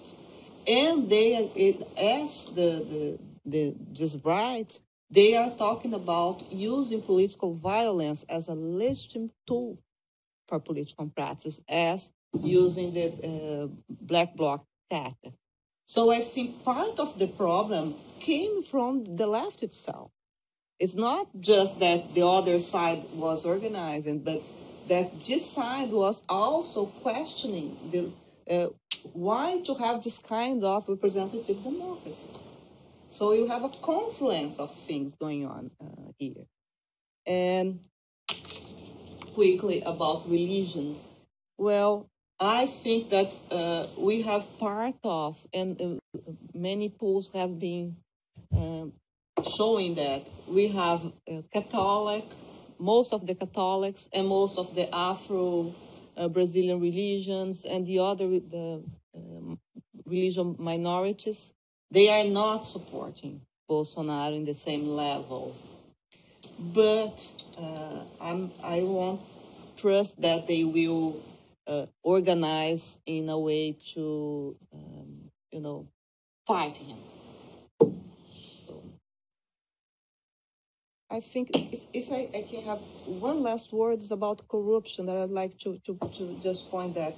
And they, it, as the, the, the just right, they are talking about using political violence as a legitimate tool for political practice, as using the uh, black bloc tactic. So I think part of the problem came from the left itself. It's not just that the other side was organizing, but that this side was also questioning the, uh, why to have this kind of representative democracy. So you have a confluence of things going on uh, here. And quickly about religion. Well, I think that uh, we have part of, and uh, many polls have been um, showing that we have uh, Catholic, most of the Catholics, and most of the Afro uh, Brazilian religions, and the other um, religion minorities they are not supporting Bolsonaro in the same level. But uh, I'm, I want trust that they will uh, organize in a way to, um, you know, fight him. I think if, if I, I, can have one last word about corruption that I'd like to, to, to just point that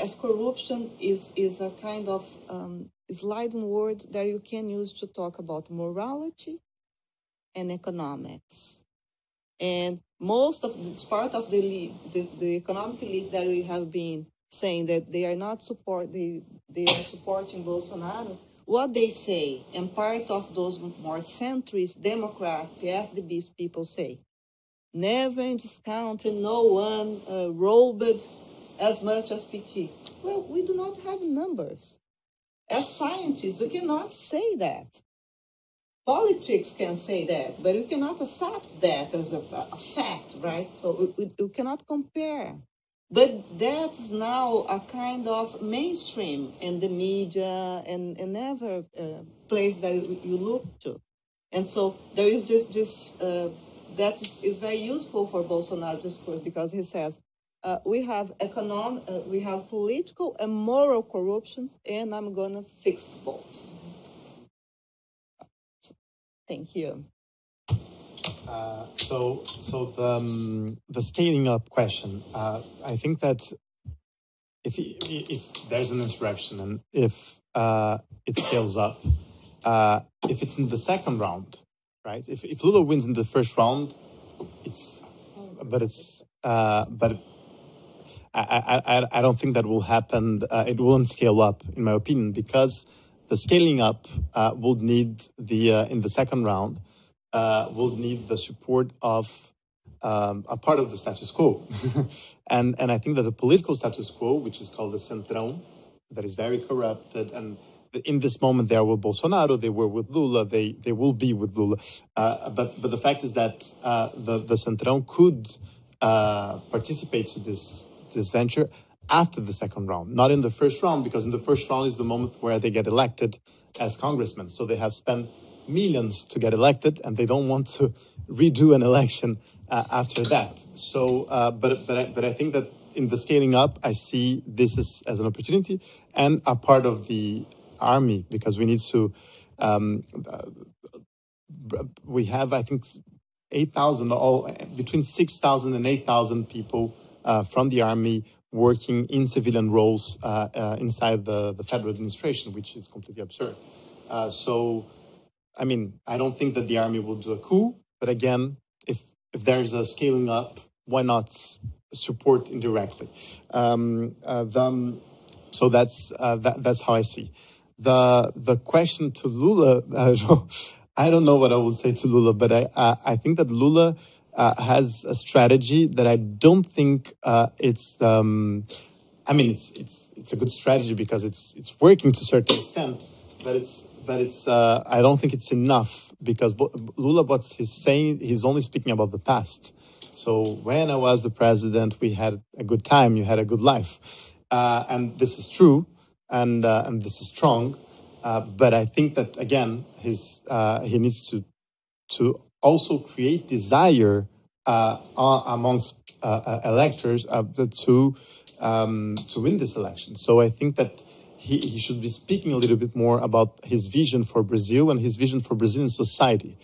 as corruption is, is a kind of um, sliding word that you can use to talk about morality and economics. And most of it's part of the, lead, the, the economic elite that we have been saying that they are not support they, they are supporting Bolsonaro. What they say, and part of those more centrist Democrat PSDB people say, never in this country no one uh, robbed as much as PT. Well, we do not have numbers. As scientists, we cannot say that. Politics can say that, but we cannot accept that as a, a fact, right? So we, cannot compare. But that's now a kind of mainstream in the media and, in every uh, place that you look to. And so there is just this, uh, that is, very useful for Bolsonaro discourse because he says, uh, we have economic, uh, we have political and moral corruption, and I'm gonna fix both. Thank you. Uh, so, so the um, the scaling up question. Uh, I think that if if there's an interruption and if uh, it scales up, uh, if it's in the second round, right? If if Lula wins in the first round, it's but it's but I, I, I don't think that will happen. Uh, it won't scale up, in my opinion, because the scaling up uh, need the uh, in the second round uh, need the support of um, a part of the status quo, and and I think that the political status quo, which is called the centrão, that is very corrupted, and in this moment they are with Bolsonaro, they were with Lula, they they will be with Lula, uh, but but the fact is that uh, the the centrão could participate to this this venture after the second round, not in the first round, because in the first round is the moment where they get elected as congressmen. So they have spent millions to get elected, and they don't want to redo an election uh, after that. So, uh, but but I, but I think that in the scaling up, I see this as, as an opportunity and a part of the army because we need to. Um, uh, we have, I think, eight thousand, all between six thousand and eight thousand people uh, from the army working in civilian roles uh, uh, inside the, the federal administration, which is completely absurd. so, I mean, I don't think that the army will do a coup, but again, if if there is a scaling up, why not support indirectly? Um, uh, the, so that's uh, that, that's how I see. the the question to Lula, uh, I don't know what I will say to Lula, but I uh, I think that Lula uh, has a strategy that I don't think uh, it's. Um, I mean, it's it's it's a good strategy because it's it's working to a certain extent, but it's but it's uh, I don't think it's enough because Lula what he's saying he's only speaking about the past. So when I was the president, we had a good time, you had a good life, uh, and this is true, and uh, and this is strong. Uh, but I think that again, his he needs to to also create desire uh, amongst electors to um, to win this election. So I think that he, he should be speaking a little bit more about his vision for Brazil and his vision for Brazilian society.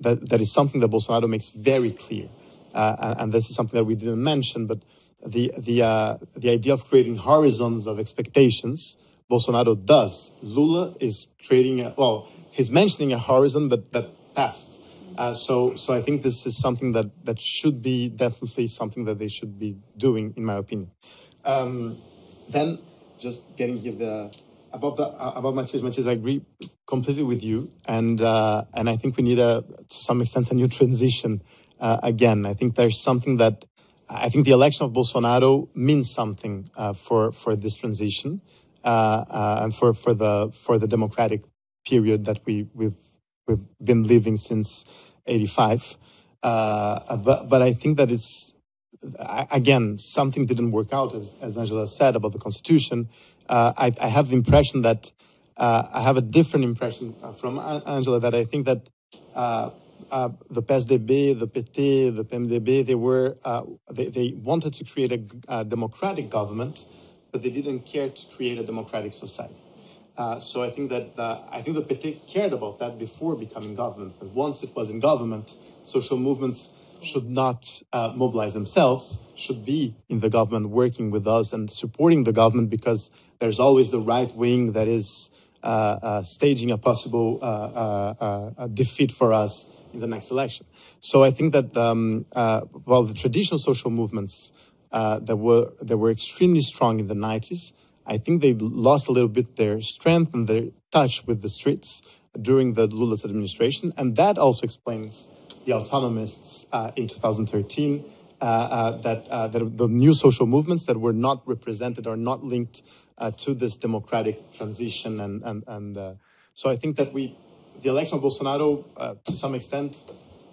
That, that is something that Bolsonaro makes very clear. Uh, and, and, this is something that we didn't mention, but the, the, uh, the idea of creating horizons of expectations, Bolsonaro does. Lula is creating, a, well, he's mentioning a horizon, but that passed. Uh, so, so I think this is something that, that should be definitely something that they should be doing, in my opinion. Um, then just getting here the about the uh, about Matias. Matias, I agree completely with you, and uh, and I think we need a to some extent a new transition uh, again. I think there's something that I think the election of Bolsonaro means something uh, for for this transition uh, and for for the for the democratic period that we we've we've been living since '85. but but I think that it's again, something didn't work out, as, as Angela said about the Constitution. Uh, I, I, have the impression that uh, I have a different impression uh, from Angela that I think that uh, uh, the PSDB, the PT, the PMDB, they were uh, they, they, wanted to create a, a, democratic government, but they didn't care to create a democratic society. So I think that I think the PT cared about that before becoming government, but once it was in government, social movements should not uh, mobilize themselves, should be in the government working with us and supporting the government because there's always the right wing that is uh, uh, staging a possible uh, uh, uh, defeat for us in the next election. So I think that um, well, the traditional social movements that were that were extremely strong in the 90s, I think they lost a little bit their strength and their touch with the streets during the Lula's administration, and that also explains the autonomists uh, in 2013, uh, uh, that, uh, that the new social movements that were not represented or not linked uh, to this democratic transition. And, and, and so I think that we, the election of Bolsonaro, to some extent,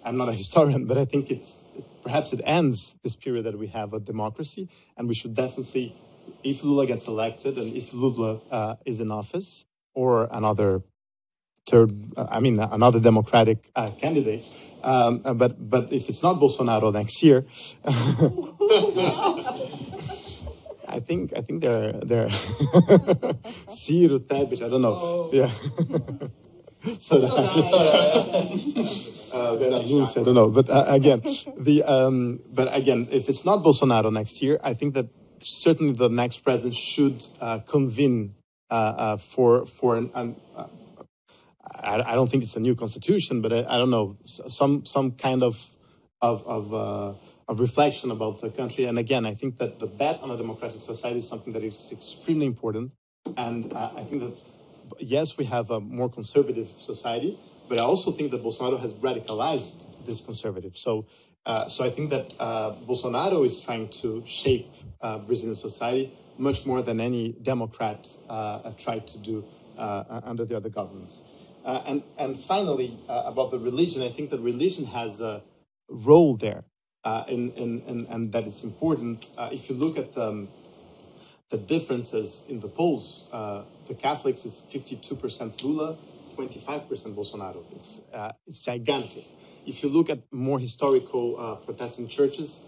I'm not a historian, but I think it's perhaps it ends this period that we have of democracy, and we should definitely, if Lula gets elected and if Lula uh, is in office or another third, I mean, another democratic uh, candidate, um, uh, but but if it's not Bolsonaro next year, I think I think they're they're Ciro Tebet. I don't know. Oh. Yeah. so that, uh, then I lose. I don't know. But uh, again, the um, but again, if it's not Bolsonaro next year, I think that certainly the next president should uh, convene uh, uh, for for an, an uh, I, I, don't think it's a new constitution, but I, I don't know some some kind of of of, uh, of reflection about the country. And again, I think that the bet on a democratic society is something that is extremely important. And I think that yes, we have a more conservative society, but I also think that Bolsonaro has radicalized this conservative. So. Uh, so I think that uh, Bolsonaro is trying to shape uh, Brazilian society much more than any Democrat uh, tried to do under the other governments. Uh, and, and finally, uh, about the religion, I think that religion has a role there, uh, in, in, in, and that it's important. Uh, if you look at um, the differences in the polls, uh, the Catholics is 52% Lula, 25% Bolsonaro. It's, uh, it's gigantic. If you look at more historical Protestant churches,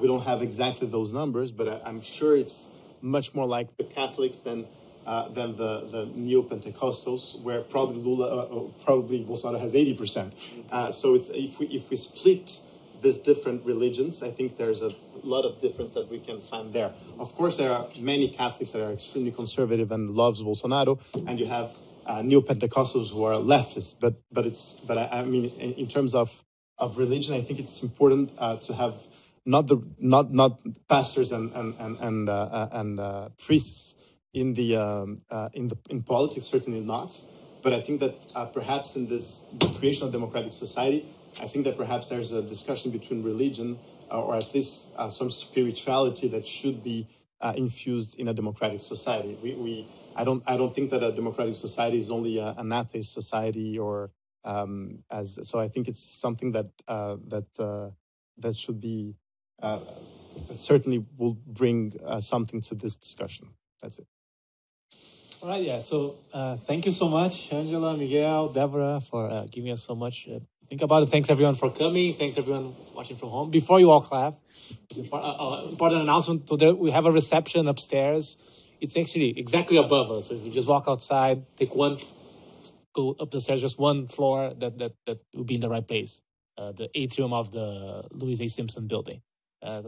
we don't have exactly those numbers, but I, I'm sure it's much more like the Catholics than uh, than the, the neo-Pentecostals, where probably Lula, uh, uh probably Bolsonaro has 80%. Uh, so it's, if, we, if we split these different religions, I think there's a lot of difference that we can find there. Of course, there are many Catholics that are extremely conservative and loves Bolsonaro, and you have uh, neo-Pentecostals who are leftists. But but it's but I, I mean, in, in, terms of of religion, I think it's important uh, to have not the not not pastors and and and and, uh, and priests in the um, uh, in the in politics, certainly not. But I think that uh, perhaps in this the creation of democratic society, I think that perhaps there's a discussion between religion uh, or at least uh, some spirituality that should be uh, infused in a democratic society. We, we I don't I don't think that a democratic society is only a, an atheist society or um, as so. I think it's something that that that should be certainly will bring uh, something to this discussion. That's it. All right, yeah. So uh, thank you so much, Angela, Miguel, Deborah, for uh, giving us so much. Uh, think about it. Thanks everyone for coming. Thanks everyone watching from home. Before you all clap, important, uh, uh, important announcement today: we have a reception upstairs. It's actually exactly above us. So if you just walk outside, take one, go up the stairs, just one floor, that that that will be in the right place. Uh, the atrium of the Louis A. Simpson building. Uh,